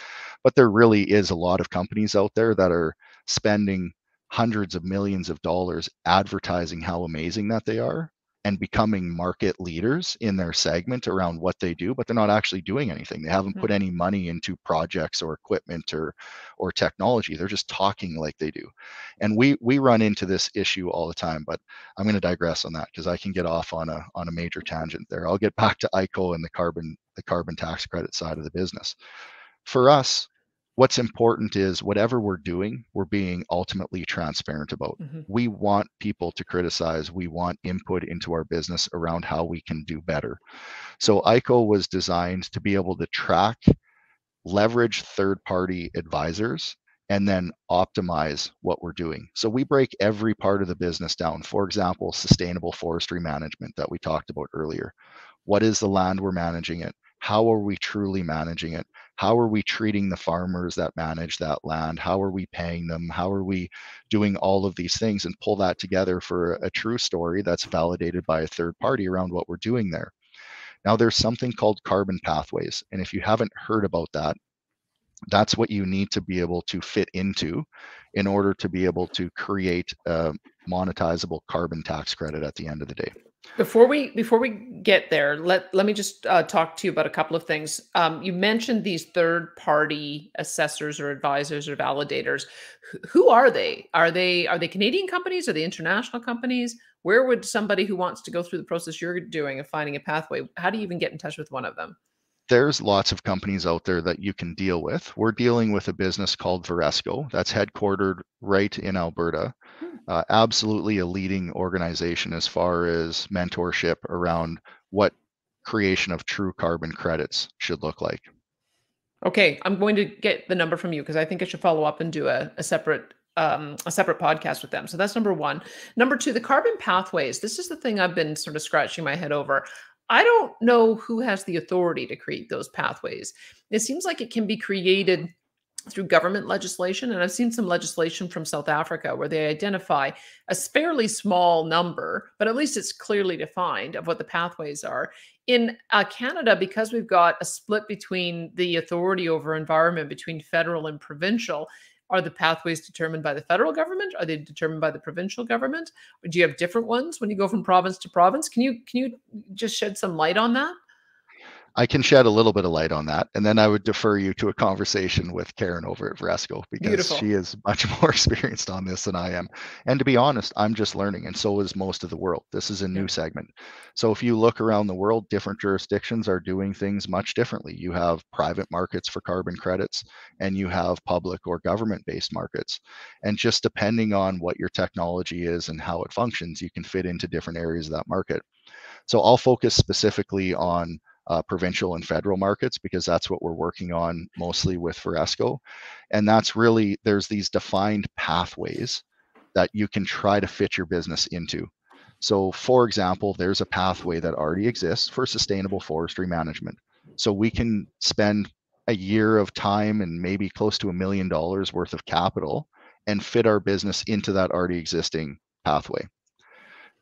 But there really is a lot of companies out there that are spending hundreds of millions of dollars advertising how amazing that they are and becoming market leaders in their segment around what they do but they're not actually doing anything. They haven't mm-hmm. put any money into projects or equipment or or technology. They're just talking like they do. And we we run into this issue all the time but i'm going to digress on that because i can get off on a on a major tangent there. I'll get back to ico and the carbon the carbon tax credit side of the business. For us what's important is whatever we're doing, we're being ultimately transparent about. Mm-hmm. We want people to criticize, we want input into our business around how we can do better. So ICO was designed to be able to track, leverage third party advisors. And then optimize what we're doing. So we break every part of the business down. For example, sustainable forestry management that we talked about earlier. What is the land we're managing it? How are we truly managing it? How are we treating the farmers that manage that land? How are we paying them? How are we doing all of these things and pull that together for a true story that's validated by a third party around what we're doing there? Now there's something called carbon pathways and if you haven't heard about that that's what you need to be able to fit into in order to be able to create a monetizable carbon tax credit at the end of the day. Before we before we get there, let let me just uh, talk to you about a couple of things. Um, you mentioned these third party assessors or advisors or validators. H- who are they? Are they are they Canadian companies? Are they international companies? Where would somebody who wants to go through the process you're doing of finding a pathway? How do you even get in touch with one of them? There's lots of companies out there that you can deal with. We're dealing with a business called Viresco that's headquartered right in Alberta. Hmm. Uh, absolutely a leading organization as far as mentorship around what creation of true carbon credits should look like. Okay, I'm going to get the number from you because I think I should follow up and do a, a separate um, a separate podcast with them. So that's number one. Number two, the carbon pathways. This is the thing I've been sort of scratching my head over. I don't know who has the authority to create those pathways. It seems like it can be created through government legislation. And I've seen some legislation from South Africa where they identify a fairly small number, but at least it's clearly defined of what the pathways are. In uh, Canada, because we've got a split between the authority over environment between federal and provincial, are the pathways determined by the federal government? Are they determined by the provincial government? Or do you have different ones when you go from province to province? Can you can you just shed some light on that? I can shed a little bit of light on that. And then I would defer you to a conversation with Karen over at Viresco because Beautiful. she is much more experienced on this than I am. And to be honest, I'm just learning, and so is most of the world. This is a new segment. So if you look around the world, different jurisdictions are doing things much differently. You have private markets for carbon credits, and you have public or government based markets. And just depending on what your technology is and how it functions, you can fit into different areas of that market. So I'll focus specifically on uh, provincial and federal markets because that's what we're working on mostly with Viresco. And that's really, there's these defined pathways that you can try to fit your business into. So, for example, there's a pathway that already exists for sustainable forestry management. So, we can spend a year of time and maybe close to a million dollars worth of capital and fit our business into that already existing pathway.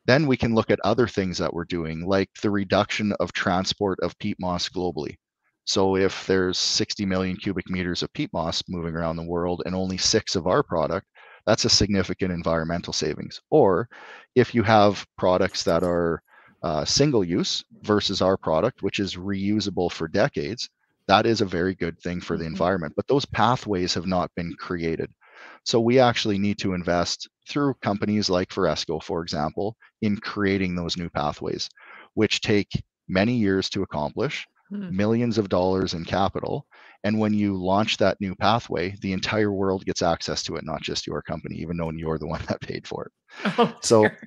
Then we can look at other things that we're doing, like the reduction of transport of peat moss globally. So if there's 60 million cubic meters of peat moss moving around the world and only six of our product, that's a significant environmental savings. Or if you have products that are uh, single use versus our product, which is reusable for decades, that is a very good thing for the mm-hmm. environment. But those pathways have not been created. So we actually need to invest through companies like Viresco, for example, in creating those new pathways, which take many years to accomplish, hmm. millions of dollars in capital. And when you launch that new pathway, the entire world gets access to it, not just your company, even though you're the one that paid for it. Oh, so, sure.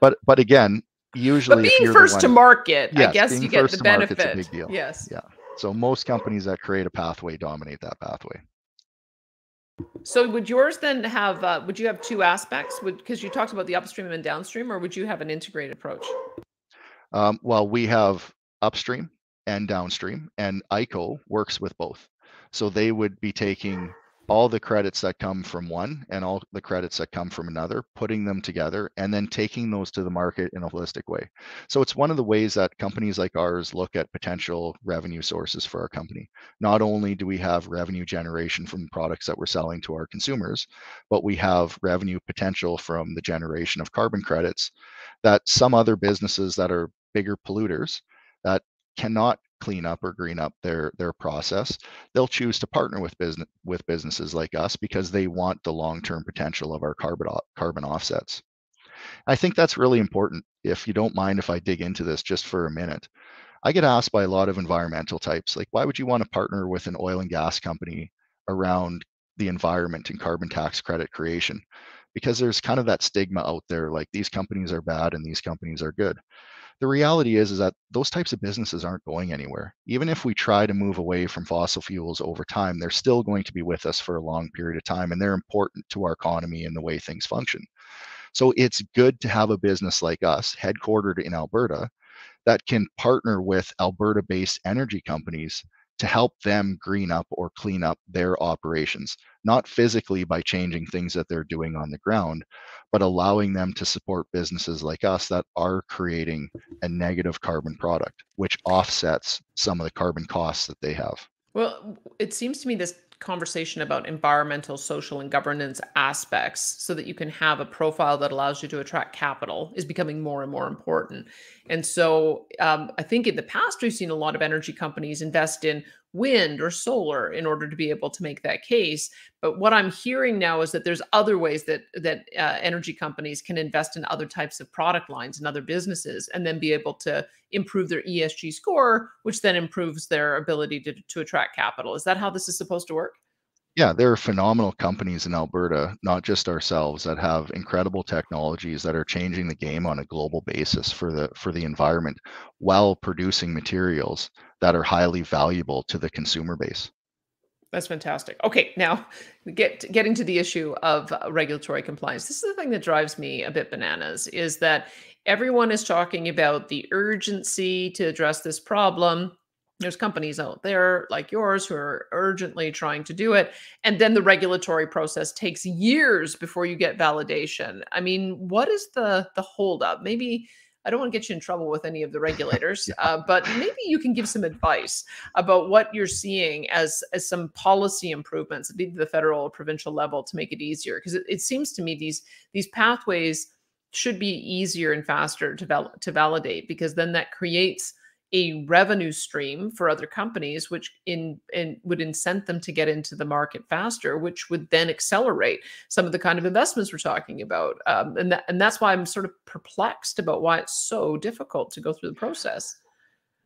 but but again, usually but being first one, to market, yes, I guess you get the benefit. big deal. Yes. Yeah. So most companies that create a pathway dominate that pathway. So would yours then have uh, would you have two aspects? Would because you talked about the upstream and downstream, or would you have an integrated approach? Um, well, we have upstream and downstream, and ICO works with both. So they would be taking all the credits that come from one and all the credits that come from another, putting them together, and then taking those to the market in a holistic way. So it's one of the ways that companies like ours look at potential revenue sources for our company. Not only do we have revenue generation from products that we're selling to our consumers, but we have revenue potential from the generation of carbon credits that some other businesses that are bigger polluters that cannot clean up or green up their their process. They'll choose to partner with business with businesses like us because they want the long-term potential of our carbon carbon offsets. I think that's really important if you don't mind if i dig into this just for a minute. I get asked by a lot of environmental types like why would you want to partner with an oil and gas company around the environment and carbon tax credit creation? Because there's kind of that stigma out there like these companies are bad and these companies are good the reality is is that those types of businesses aren't going anywhere. Even if we try to move away from fossil fuels over time they're still going to be with us for a long period of time and they're important to our economy and the way things function. So it's good to have a business like us headquartered in alberta that can partner with alberta based energy companies to help them green up or clean up their operations, not physically by changing things that they're doing on the ground, but allowing them to support businesses like us that are creating a negative carbon product, which offsets some of the carbon costs that they have. Well, it seems to me this conversation about environmental, social, and governance aspects so that you can have a profile that allows you to attract capital is becoming more and more important. And so um, I think in the past, we've seen a lot of energy companies invest in wind or solar in order to be able to make that case. But what I'm hearing now is that there's other ways that that uh, energy companies can invest in other types of product lines and other businesses, and then be able to improve their ESG score, which then improves their ability to, to attract capital. Is that how this is supposed to work? Yeah, there are phenomenal companies in Alberta, not just ourselves, that have incredible technologies that are changing the game on a global basis for the for the environment while producing materials that are highly valuable to the consumer base. That's fantastic. Okay, now get getting to the issue of regulatory compliance. This is the thing that drives me a bit bananas is that everyone is talking about the urgency to address this problem there's companies out there like yours who are urgently trying to do it and then the regulatory process takes years before you get validation i mean what is the the holdup maybe i don't want to get you in trouble with any of the regulators yeah. uh, but maybe you can give some advice about what you're seeing as as some policy improvements at the federal or provincial level to make it easier because it, it seems to me these these pathways should be easier and faster to, val- to validate because then that creates a revenue stream for other companies, which in, in would incent them to get into the market faster, which would then accelerate some of the kind of investments we're talking about. Um, and that, and that's why I'm sort of perplexed about why it's so difficult to go through the process.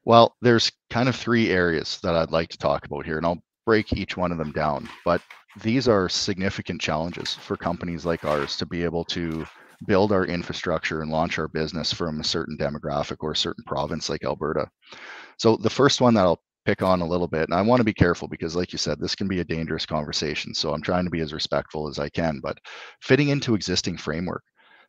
Well, there's kind of three areas that I'd like to talk about here, and I'll break each one of them down. But these are significant challenges for companies like ours to be able to build our infrastructure and launch our business from a certain demographic or a certain province like Alberta. So the first one that I'll pick on a little bit, and I want to be careful because, like you said, this can be a dangerous conversation. So I'm trying to be as respectful as I can, but fitting into existing framework.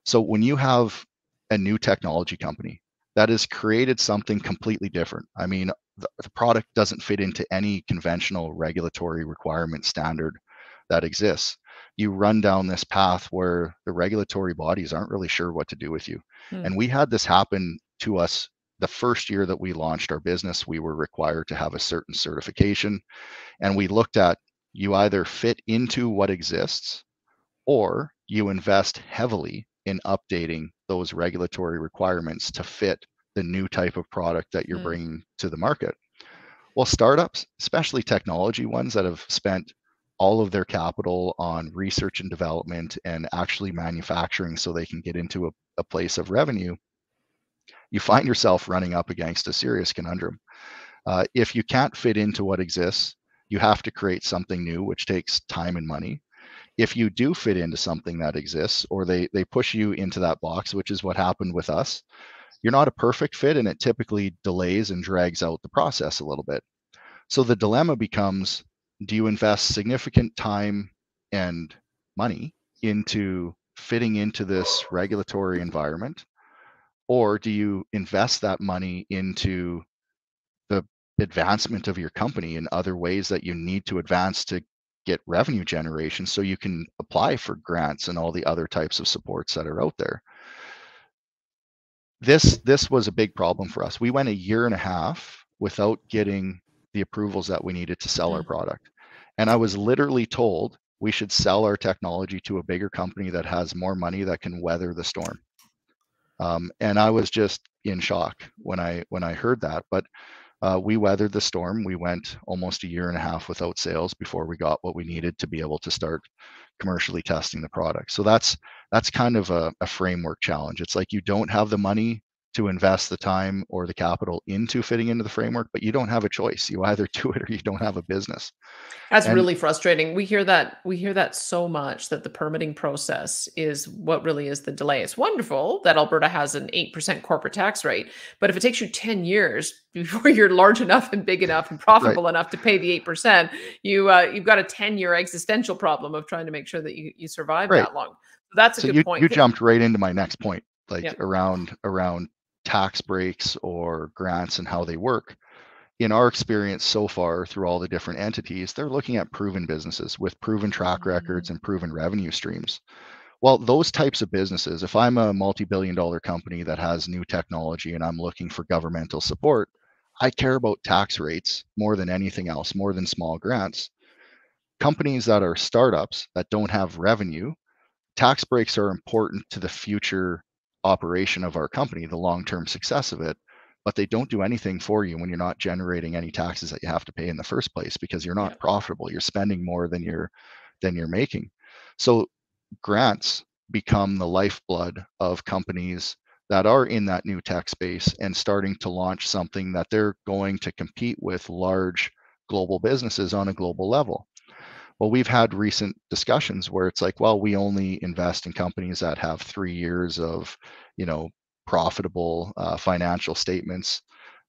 So when you have a new technology company that has created something completely different, I mean, the, the product doesn't fit into any conventional regulatory requirement standard that exists you run down this path where the regulatory bodies aren't really sure what to do with you. Hmm. And we had this happen to us the first year that we launched our business. We were required to have a certain certification. And we looked at you either fit into what exists or you invest heavily in updating those regulatory requirements to fit the new type of product that you're hmm. bringing to the market. Well, startups, especially technology ones that have spent all of their capital on research and development and actually manufacturing so they can get into a, a place of revenue, you find yourself running up against a serious conundrum. Uh, if you can't fit into what exists, you have to create something new, which takes time and money. If you do fit into something that exists, or they they push you into that box, which is what happened with us, you're not a perfect fit, and it typically delays and drags out the process a little bit. So the dilemma becomes do you invest significant time and money into fitting into this regulatory environment? Or do you invest that money into the advancement of your company in other ways that you need to advance to get revenue generation so you can apply for grants and all the other types of supports that are out there? This this was a big problem for us. We went a year and a half without getting the approvals that we needed to sell our mm. product. And I was literally told we should sell our technology to a bigger company that has more money that can weather the storm. Um, and I was just in shock when I when I heard that. But uh, we weathered the storm. We went almost a year and a half without sales before we got what we needed to be able to start commercially testing the product. So that's that's kind of a, a framework challenge. It's like you don't have the money to invest the time or the capital into fitting into the framework, but you don't have a choice. You either do it or you don't have a business. That's and, really frustrating. We hear that we hear that so much that the permitting process is what really is the delay. It's wonderful that Alberta has an 8% corporate tax rate, but if it takes you 10 years before you're large enough and big enough and profitable right. enough to pay the 8%, you uh, you've got a 10-year existential problem of trying to make sure that you, you survive right. that long. That's a so good you, point. You jumped right into my next point like yeah. around around tax breaks or grants and how they work. In our experience so far through all the different entities, they're looking at proven businesses with proven track records mm. and proven revenue streams. Well, those types of businesses, if I'm a multi billion dollar company that has new technology and I'm looking for governmental support, I care about tax rates more than anything else, more than small grants. companies that are startups that don't have revenue, tax breaks are important to the future operation of our company, the long term success of it. But they don't do anything for you when you're not generating any taxes that you have to pay in the first place because you're not yeah. profitable. You're spending more than you're than you're making. So grants become the lifeblood of companies that are in that new tech space and starting to launch something that they're going to compete with large global businesses on a global level. Well, we've had recent discussions where it's like, well, we only invest in companies that have three years of, you know, profitable uh, financial statements.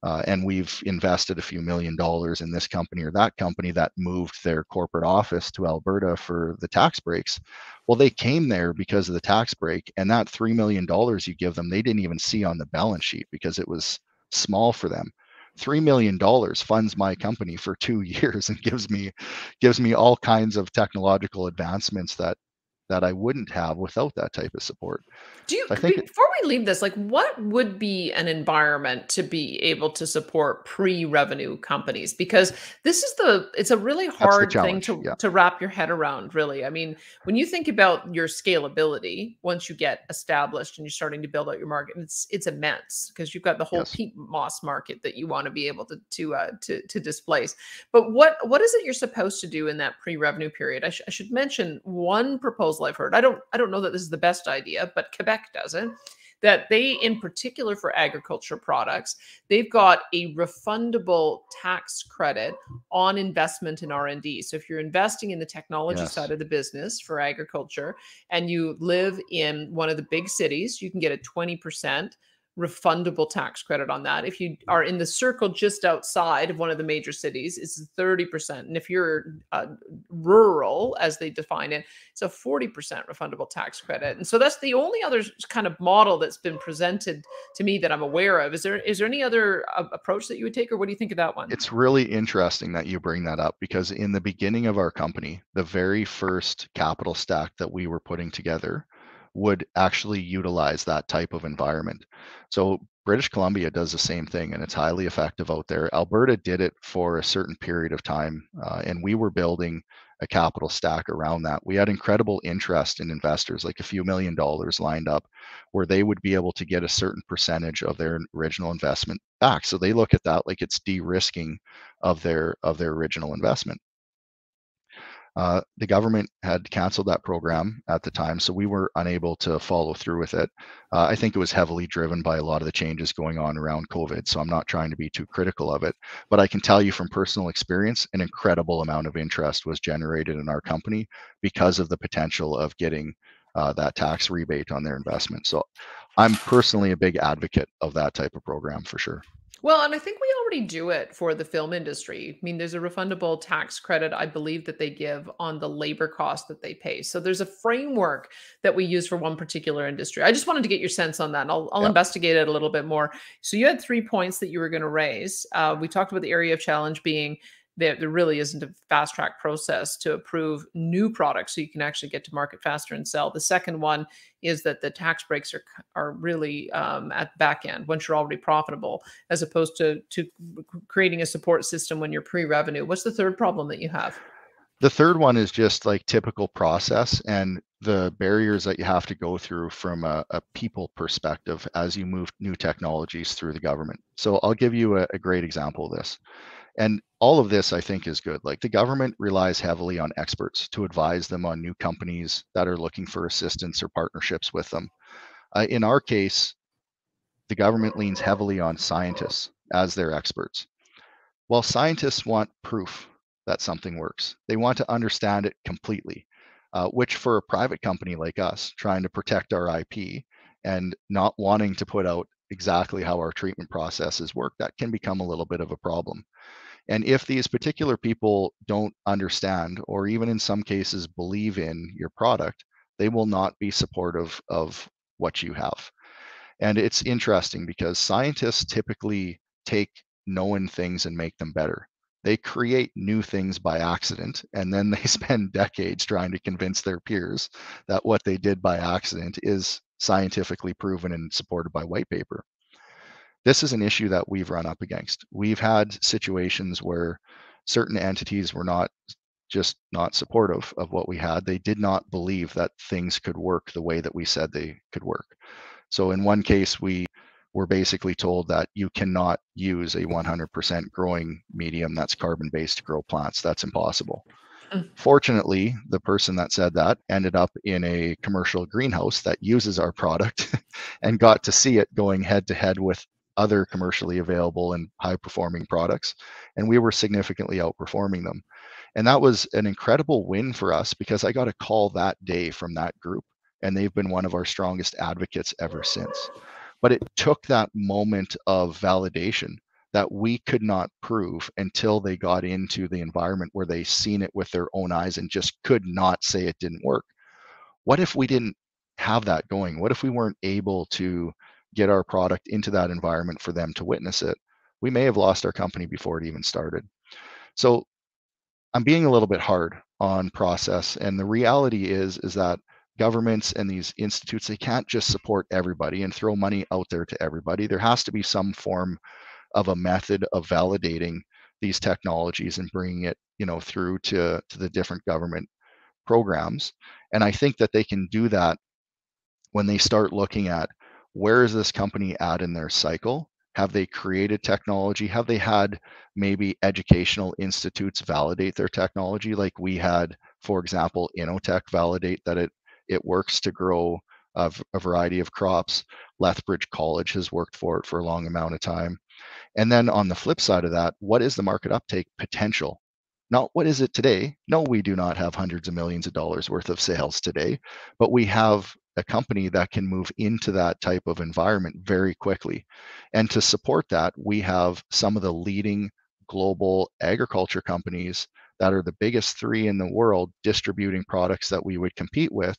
Uh, and we've invested a few million dollars in this company or that company that moved their corporate office to Alberta for the tax breaks. Well, they came there because of the tax break, and that $3 million you give them, they didn't even see on the balance sheet because it was small for them. $3 million funds my company for two years and gives me gives me all kinds of technological advancements that that I wouldn't have without that type of support. Do you, I think before we leave this, like what would be an environment to be able to support pre-revenue companies? Because this is the, it's a really hard thing to, yeah. to wrap your head around really. I mean, when you think about your scalability, once you get established and you're starting to build out your market, it's, it's immense because you've got the whole yes. peat moss market that you want to be able to, to, uh, to, to displace. But what, what is it you're supposed to do in that pre-revenue period? I, sh I should mention one proposal I've heard. I don't I don't know that this is the best idea, but Quebec does it. That they, in particular for agriculture products, they've got a refundable tax credit on investment in R and D. So if you're investing in the technology yes. side of the business for agriculture, and you live in one of the big cities, you can get a twenty percent refundable tax credit on that. If you are in the circle just outside of one of the major cities, it's 30%. And if you're uh, rural, as they define it, it's a 40% refundable tax credit. And so that's the only other kind of model that's been presented to me that I'm aware of. Is there is there any other uh, approach that you would take, or what do you think of that one? It's really interesting that you bring that up because in the beginning of our company, the very first capital stack that we were putting together would actually utilize that type of environment. So British Columbia does the same thing and it's highly effective out there. Alberta did it for a certain period of time uh, and we were building a capital stack around that. We had incredible interest in investors, like a few million dollars lined up, where they would be able to get a certain percentage of their original investment back. So they look at that like it's de-risking of their of their original investment. Uh, the government had canceled that program at the time, so we were unable to follow through with it. Uh, I think it was heavily driven by a lot of the changes going on around COVID, so I'm not trying to be too critical of it. But I can tell you from personal experience, an incredible amount of interest was generated in our company because of the potential of getting uh, that tax rebate on their investment. So I'm personally a big advocate of that type of program for sure. Well, and I think we already do it for the film industry. I mean, there's a refundable tax credit, I believe, that they give on the labor cost that they pay. So there's a framework that we use for one particular industry. I just wanted to get your sense on that. And I'll, I'll investigate it a little bit more. So you had three points that you were going to raise. Uh, we talked about the area of challenge being there, there really isn't a fast track process to approve new products so you can actually get to market faster and sell. The second one is that the tax breaks are are really um, at back end once you're already profitable, as opposed to to creating a support system when you're pre-revenue. What's the third problem that you have? The third one is just like typical process and the barriers that you have to go through from a, a, people perspective as you move new technologies through the government. So I'll give you a, a great example of this. And all of this, I think, is good. Like the government relies heavily on experts to advise them on new companies that are looking for assistance or partnerships with them. Uh, in our case, the government leans heavily on scientists as their experts. While scientists want proof that something works, they want to understand it completely, uh, which for a private company like us, trying to protect our IP and not wanting to put out exactly how our treatment processes work, that can become a little bit of a problem. And if these particular people don't understand, or even in some cases believe in your product, they will not be supportive of what you have. And it's interesting because scientists typically take known things and make them better. They create new things by accident, and then they spend decades trying to convince their peers that what they did by accident is scientifically proven and supported by white paper this is an issue that we've run up against. We've had situations where certain entities were not just not supportive of what we had. They did not believe that things could work the way that we said they could work. So in one case, we were basically told that you cannot use a 100% growing medium that's carbon based to grow plants. That's impossible. Fortunately, the person that said that ended up in a commercial greenhouse that uses our product and got to see it going head to head with other commercially available and high performing products. And we were significantly outperforming them. And that was an incredible win for us because I got a call that day from that group, and they've been one of our strongest advocates ever since. But it took that moment of validation that we could not prove until they got into the environment where they seen it with their own eyes and just could not say it didn't work. What if we didn't have that going? What if we weren't able to get our product into that environment for them to witness it? We may have lost our company before it even started. So I'm being a little bit hard on process and the reality is is that governments and these institutes they can't just support everybody and throw money out there to everybody there has to be some form of a method of validating these technologies and bringing it you know through to to the different government programs and i think that they can do that when they start looking at where is this company at in their cycle? Have they created technology? Have they had maybe educational institutes validate their technology? Like we had for example InnoTech validate that it it works to grow a, a variety of crops. Lethbridge college has worked for it for a long amount of time and then on the flip side of that, what is the market uptake potential? Not what is it today? No, we do not have hundreds of millions of dollars worth of sales today, but we have a company that can move into that type of environment very quickly. And to support that, we have some of the leading global agriculture companies that are the biggest three in the world distributing products that we would compete with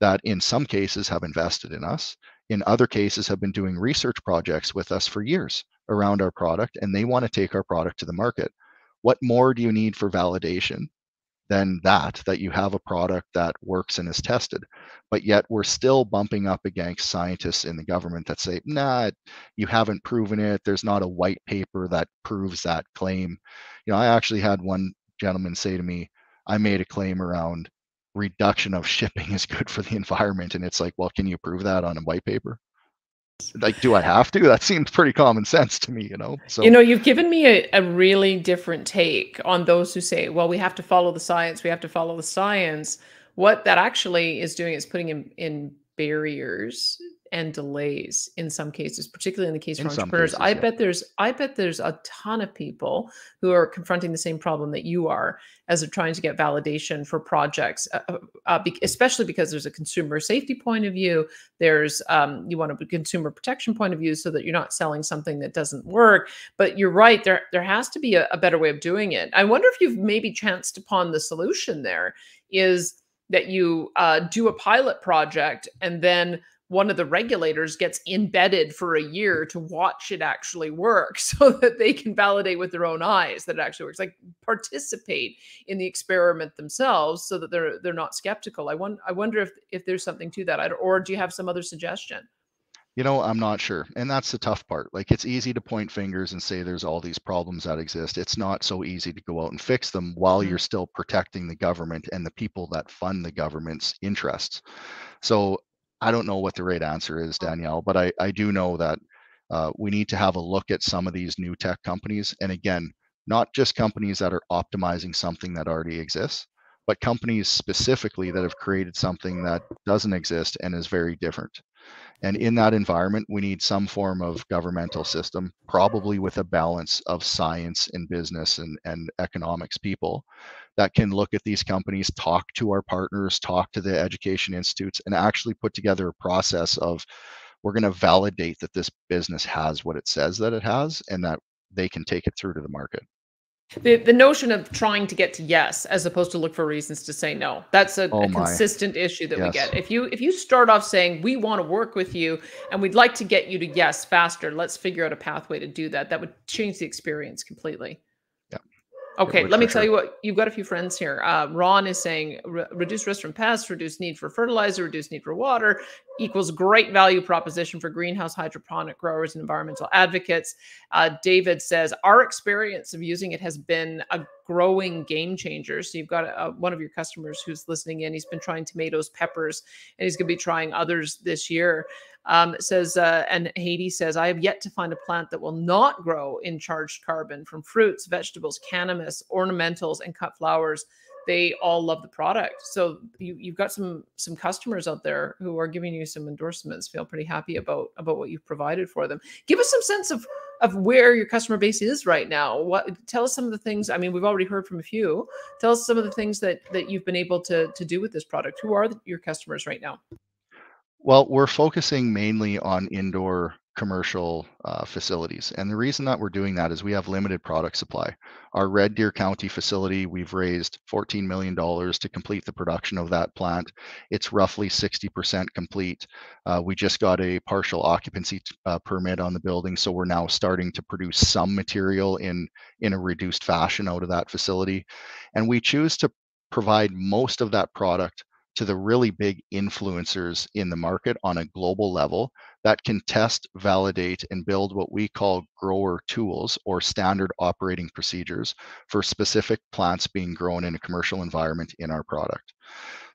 that in some cases have invested in us in other cases have been doing research projects with us for years around our product and they want to take our product to the market. What more do you need for validation than that, that you have a product that works and is tested? But yet we're still bumping up against scientists in the government that say, nah, you haven't proven it. There's not a white paper that proves that claim. You know, I actually had one gentleman say to me, I made a claim around reduction of shipping is good for the environment. And it's like, well, can you prove that on a white paper? Like do i have to? That seems pretty common sense to me you know? So you know you've given me a, a really different take on those who say well we have to follow the science we have to follow the science. What that actually is doing is putting in, in barriers and delays in some cases, particularly in the case in of entrepreneurs. Cases, I yeah. bet there's I bet there's a ton of people who are confronting the same problem that you are as they're trying to get validation for projects, uh, uh, uh be, especially because there's a consumer safety point of view. There's um, you want a consumer protection point of view, so that you're not selling something that doesn't work. But you're right there. There has to be a, a better way of doing it. I wonder if you've maybe chanced upon the solution. There is that you uh, do a pilot project and then one of the regulators gets embedded for a year to watch it actually work so that they can validate with their own eyes that it actually works like participate in the experiment themselves so that they're they're not skeptical. I wonder i wonder if if there's something to that or do you have some other suggestion? You know i'm not sure and that's the tough part like it's easy to point fingers and say there's all these problems that exist it's not so easy to go out and fix them while mm-hmm. you're still protecting the government and the people that fund the government's interests. So I don't know what the right answer is, Danielle, but I, I do know that uh, we need to have a look at some of these new tech companies. And again, not just companies that are optimizing something that already exists, but companies specifically that have created something that doesn't exist and is very different. And in that environment, we need some form of governmental system, probably with a balance of science and business and, and economics people that can look at these companies, talk to our partners, talk to the education institutes, and actually put together a process of we're going to validate that this business has what it says that it has and that they can take it through to the market. The, the notion of trying to get to yes as opposed to look for reasons to say no that's a, oh a consistent issue that yes. we get if you if you start off saying we want to work with you and we'd like to get you to yes faster let's figure out a pathway to do that that would change the experience completely Okay, let me tell you what you've got a few friends here. Uh, Ron is saying re- reduce risk from pests, reduce need for fertilizer, reduce need for water equals great value proposition for greenhouse hydroponic growers and environmental advocates. Uh, David says our experience of using it has been a growing game changer. So you've got a, one of your customers who's listening in. He's been trying tomatoes, peppers, and he's going to be trying others this year. Um, says, uh, and Haiti says, I have yet to find a plant that will not grow in charged carbon from fruits, vegetables, cannabis, ornamentals, and cut flowers. They all love the product. So you, you've got some some customers out there who are giving you some endorsements. Feel pretty happy about about what you've provided for them. Give us some sense of of where your customer base is right now. What tell us some of the things. I mean, we've already heard from a few. Tell us some of the things that that you've been able to to do with this product. Who are your customers right now? Well, we're focusing mainly on indoor commercial uh, facilities. And the reason that we're doing that is we have limited product supply. Our Red Deer County facility, we've raised $14 million to complete the production of that plant. It's roughly 60% complete. Uh, we just got a partial occupancy uh, permit on the building, so we're now starting to produce some material in, in a reduced fashion out of that facility. And we choose to provide most of that product to the really big influencers in the market on a global level that can test, validate, and build what we call grower tools or standard operating procedures for specific plants being grown in a commercial environment in our product.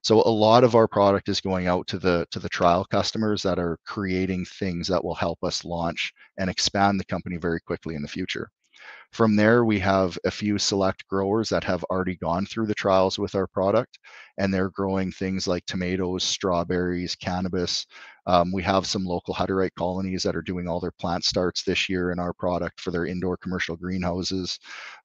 So a lot of our product is going out to the to the trial customers that are creating things that will help us launch and expand the company very quickly in the future. From there, we have a few select growers that have already gone through the trials with our product, and they're growing things like tomatoes, strawberries, cannabis. Um, we have some local Hutterite colonies that are doing all their plant starts this year in our product for their indoor commercial greenhouses.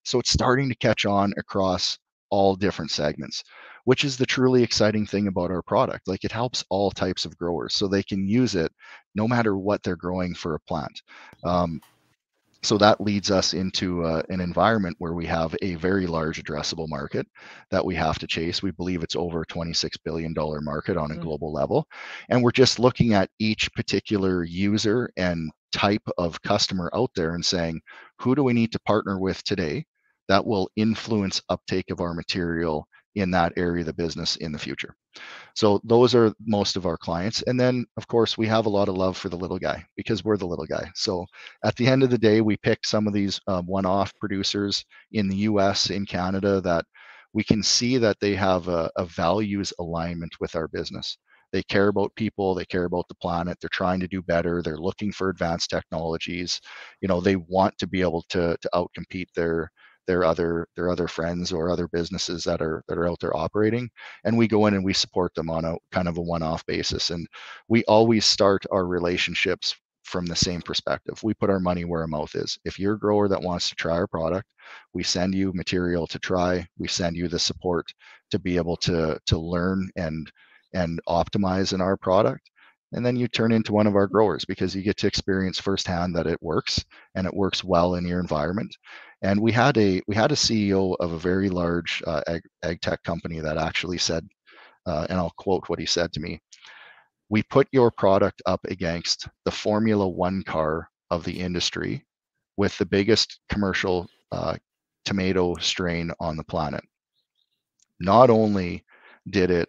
So it's starting to catch on across all different segments which is the truly exciting thing about our product. Like it helps all types of growers so they can use it no matter what they're growing for a plant. Um, so that leads us into uh, an environment where we have a very large addressable market that we have to chase. We believe it's over a $26 billion market on a mm-hmm. global level. And we're just looking at each particular user and type of customer out there and saying, who do we need to partner with today that will influence uptake of our material in that area of the business in the future. So those are most of our clients. And then, of course, we have a lot of love for the little guy because we're the little guy. So at the end of the day, we pick some of these uh, one off producers in the US, in Canada, that we can see that they have a, a values alignment with our business. They care about people, they care about the planet, they're trying to do better, they're looking for advanced technologies. You know, they want to be able to, to outcompete their their other their other friends or other businesses that are that are out there operating and we go in and we support them on a kind of a one-off basis and we always start our relationships from the same perspective. We put our money where our mouth is. If you're a grower that wants to try our product we send you material to try we send you the support to be able to to learn and and optimize in our product and then you turn into one of our growers because you get to experience firsthand that it works and it works well in your environment and we had a we had a ceo of a very large uh, ag, ag tech company that actually said uh, and i'll quote what he said to me we put your product up against the formula one car of the industry with the biggest commercial uh, tomato strain on the planet not only did it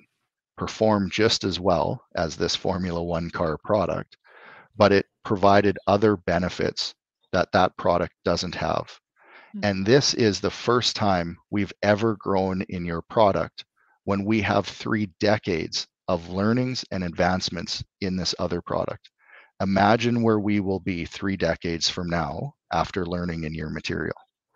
perform just as well as this Formula One car product, but it provided other benefits that that product doesn't have. Mm-hmm. And this is the first time we've ever grown in your product when we have three decades of learnings and advancements in this other product. Imagine where we will be three decades from now after learning in your material.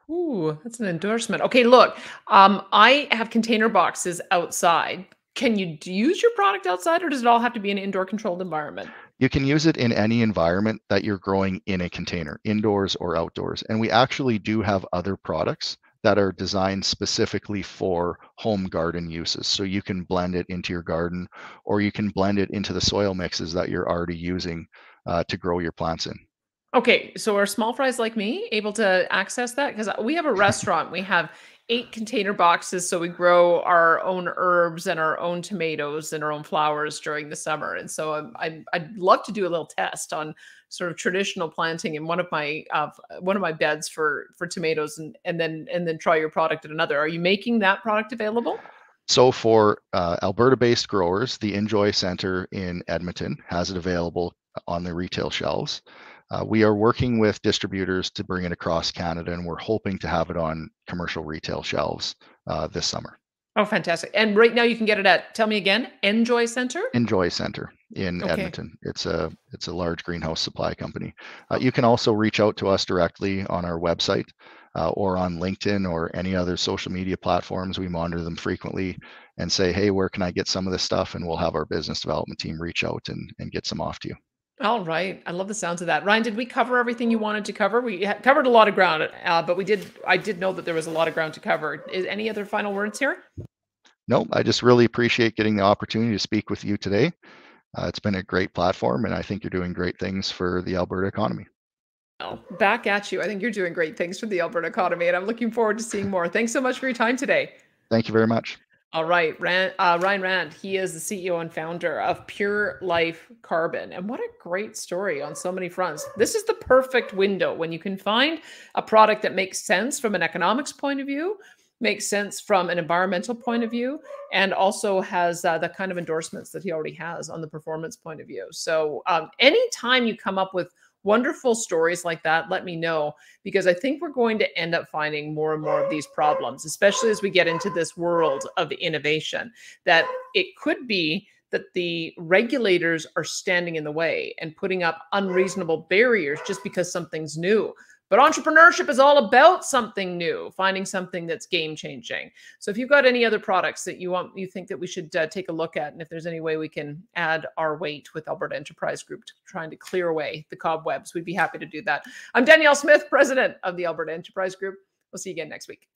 Ooh, that's an endorsement. Okay, look, um, I have container boxes outside can you use your product outside or does it all have to be an indoor controlled environment? You can use it in any environment that you're growing in a container, indoors or outdoors. And we actually do have other products that are designed specifically for home garden uses. So you can blend it into your garden or you can blend it into the soil mixes that you're already using uh, to grow your plants in. Okay, so are small fries like me able to access that? Because we have a restaurant, we have eight container boxes so we grow our own herbs and our own tomatoes and our own flowers during the summer. And so I'm, I'm I'd love to do a little test on sort of traditional planting in one of my uh, one of my beds for for tomatoes and and then and then try your product at another. Are you making that product available? So for uh, Alberta-based growers, the Enjoy Center in Edmonton has it available on the retail shelves. Uh, we are working with distributors to bring it across Canada, and we're hoping to have it on commercial retail shelves uh, this summer. Oh, fantastic! And right now, you can get it at. Tell me again, Enjoy Center. Enjoy Center in okay. Edmonton. It's a it's a large greenhouse supply company. Uh, you can also reach out to us directly on our website uh, or on LinkedIn or any other social media platforms. We monitor them frequently and say, hey, where can I get some of this stuff? And we'll have our business development team reach out and, and get some off to you. All right. I love the sounds of that. Ryan, did we cover everything you wanted to cover? We covered a lot of ground, uh, but we did, I did know that there was a lot of ground to cover. Is any other final words here? No, I just really appreciate getting the opportunity to speak with you today. Uh, it's been a great platform, and I think you're doing great things for the Alberta economy. Well, back at you. I think you're doing great things for the Alberta economy, and I'm looking forward to seeing more. Thanks so much for your time today. Thank you very much. All right, Rand, uh, Ryan Rand. He is the CEO and founder of Pure Life Carbon, and what a great story on so many fronts. This is the perfect window when you can find a product that makes sense from an economics point of view, makes sense from an environmental point of view, and also has uh, the kind of endorsements that he already has on the performance point of view. So, um, anytime you come up with wonderful stories like that, let me know because I think we're going to end up finding more and more of these problems, especially as we get into this world of innovation, that it could be that the regulators are standing in the way and putting up unreasonable barriers just because something's new. But entrepreneurship is all about something new, finding something that's game changing. So if you've got any other products that you want, you think that we should uh, take a look at, and if there's any way we can add our weight with Alberta Enterprise Group to trying to clear away the cobwebs, we'd be happy to do that. I'm Danielle Smith, president of the Alberta Enterprise Group. We'll see you again next week.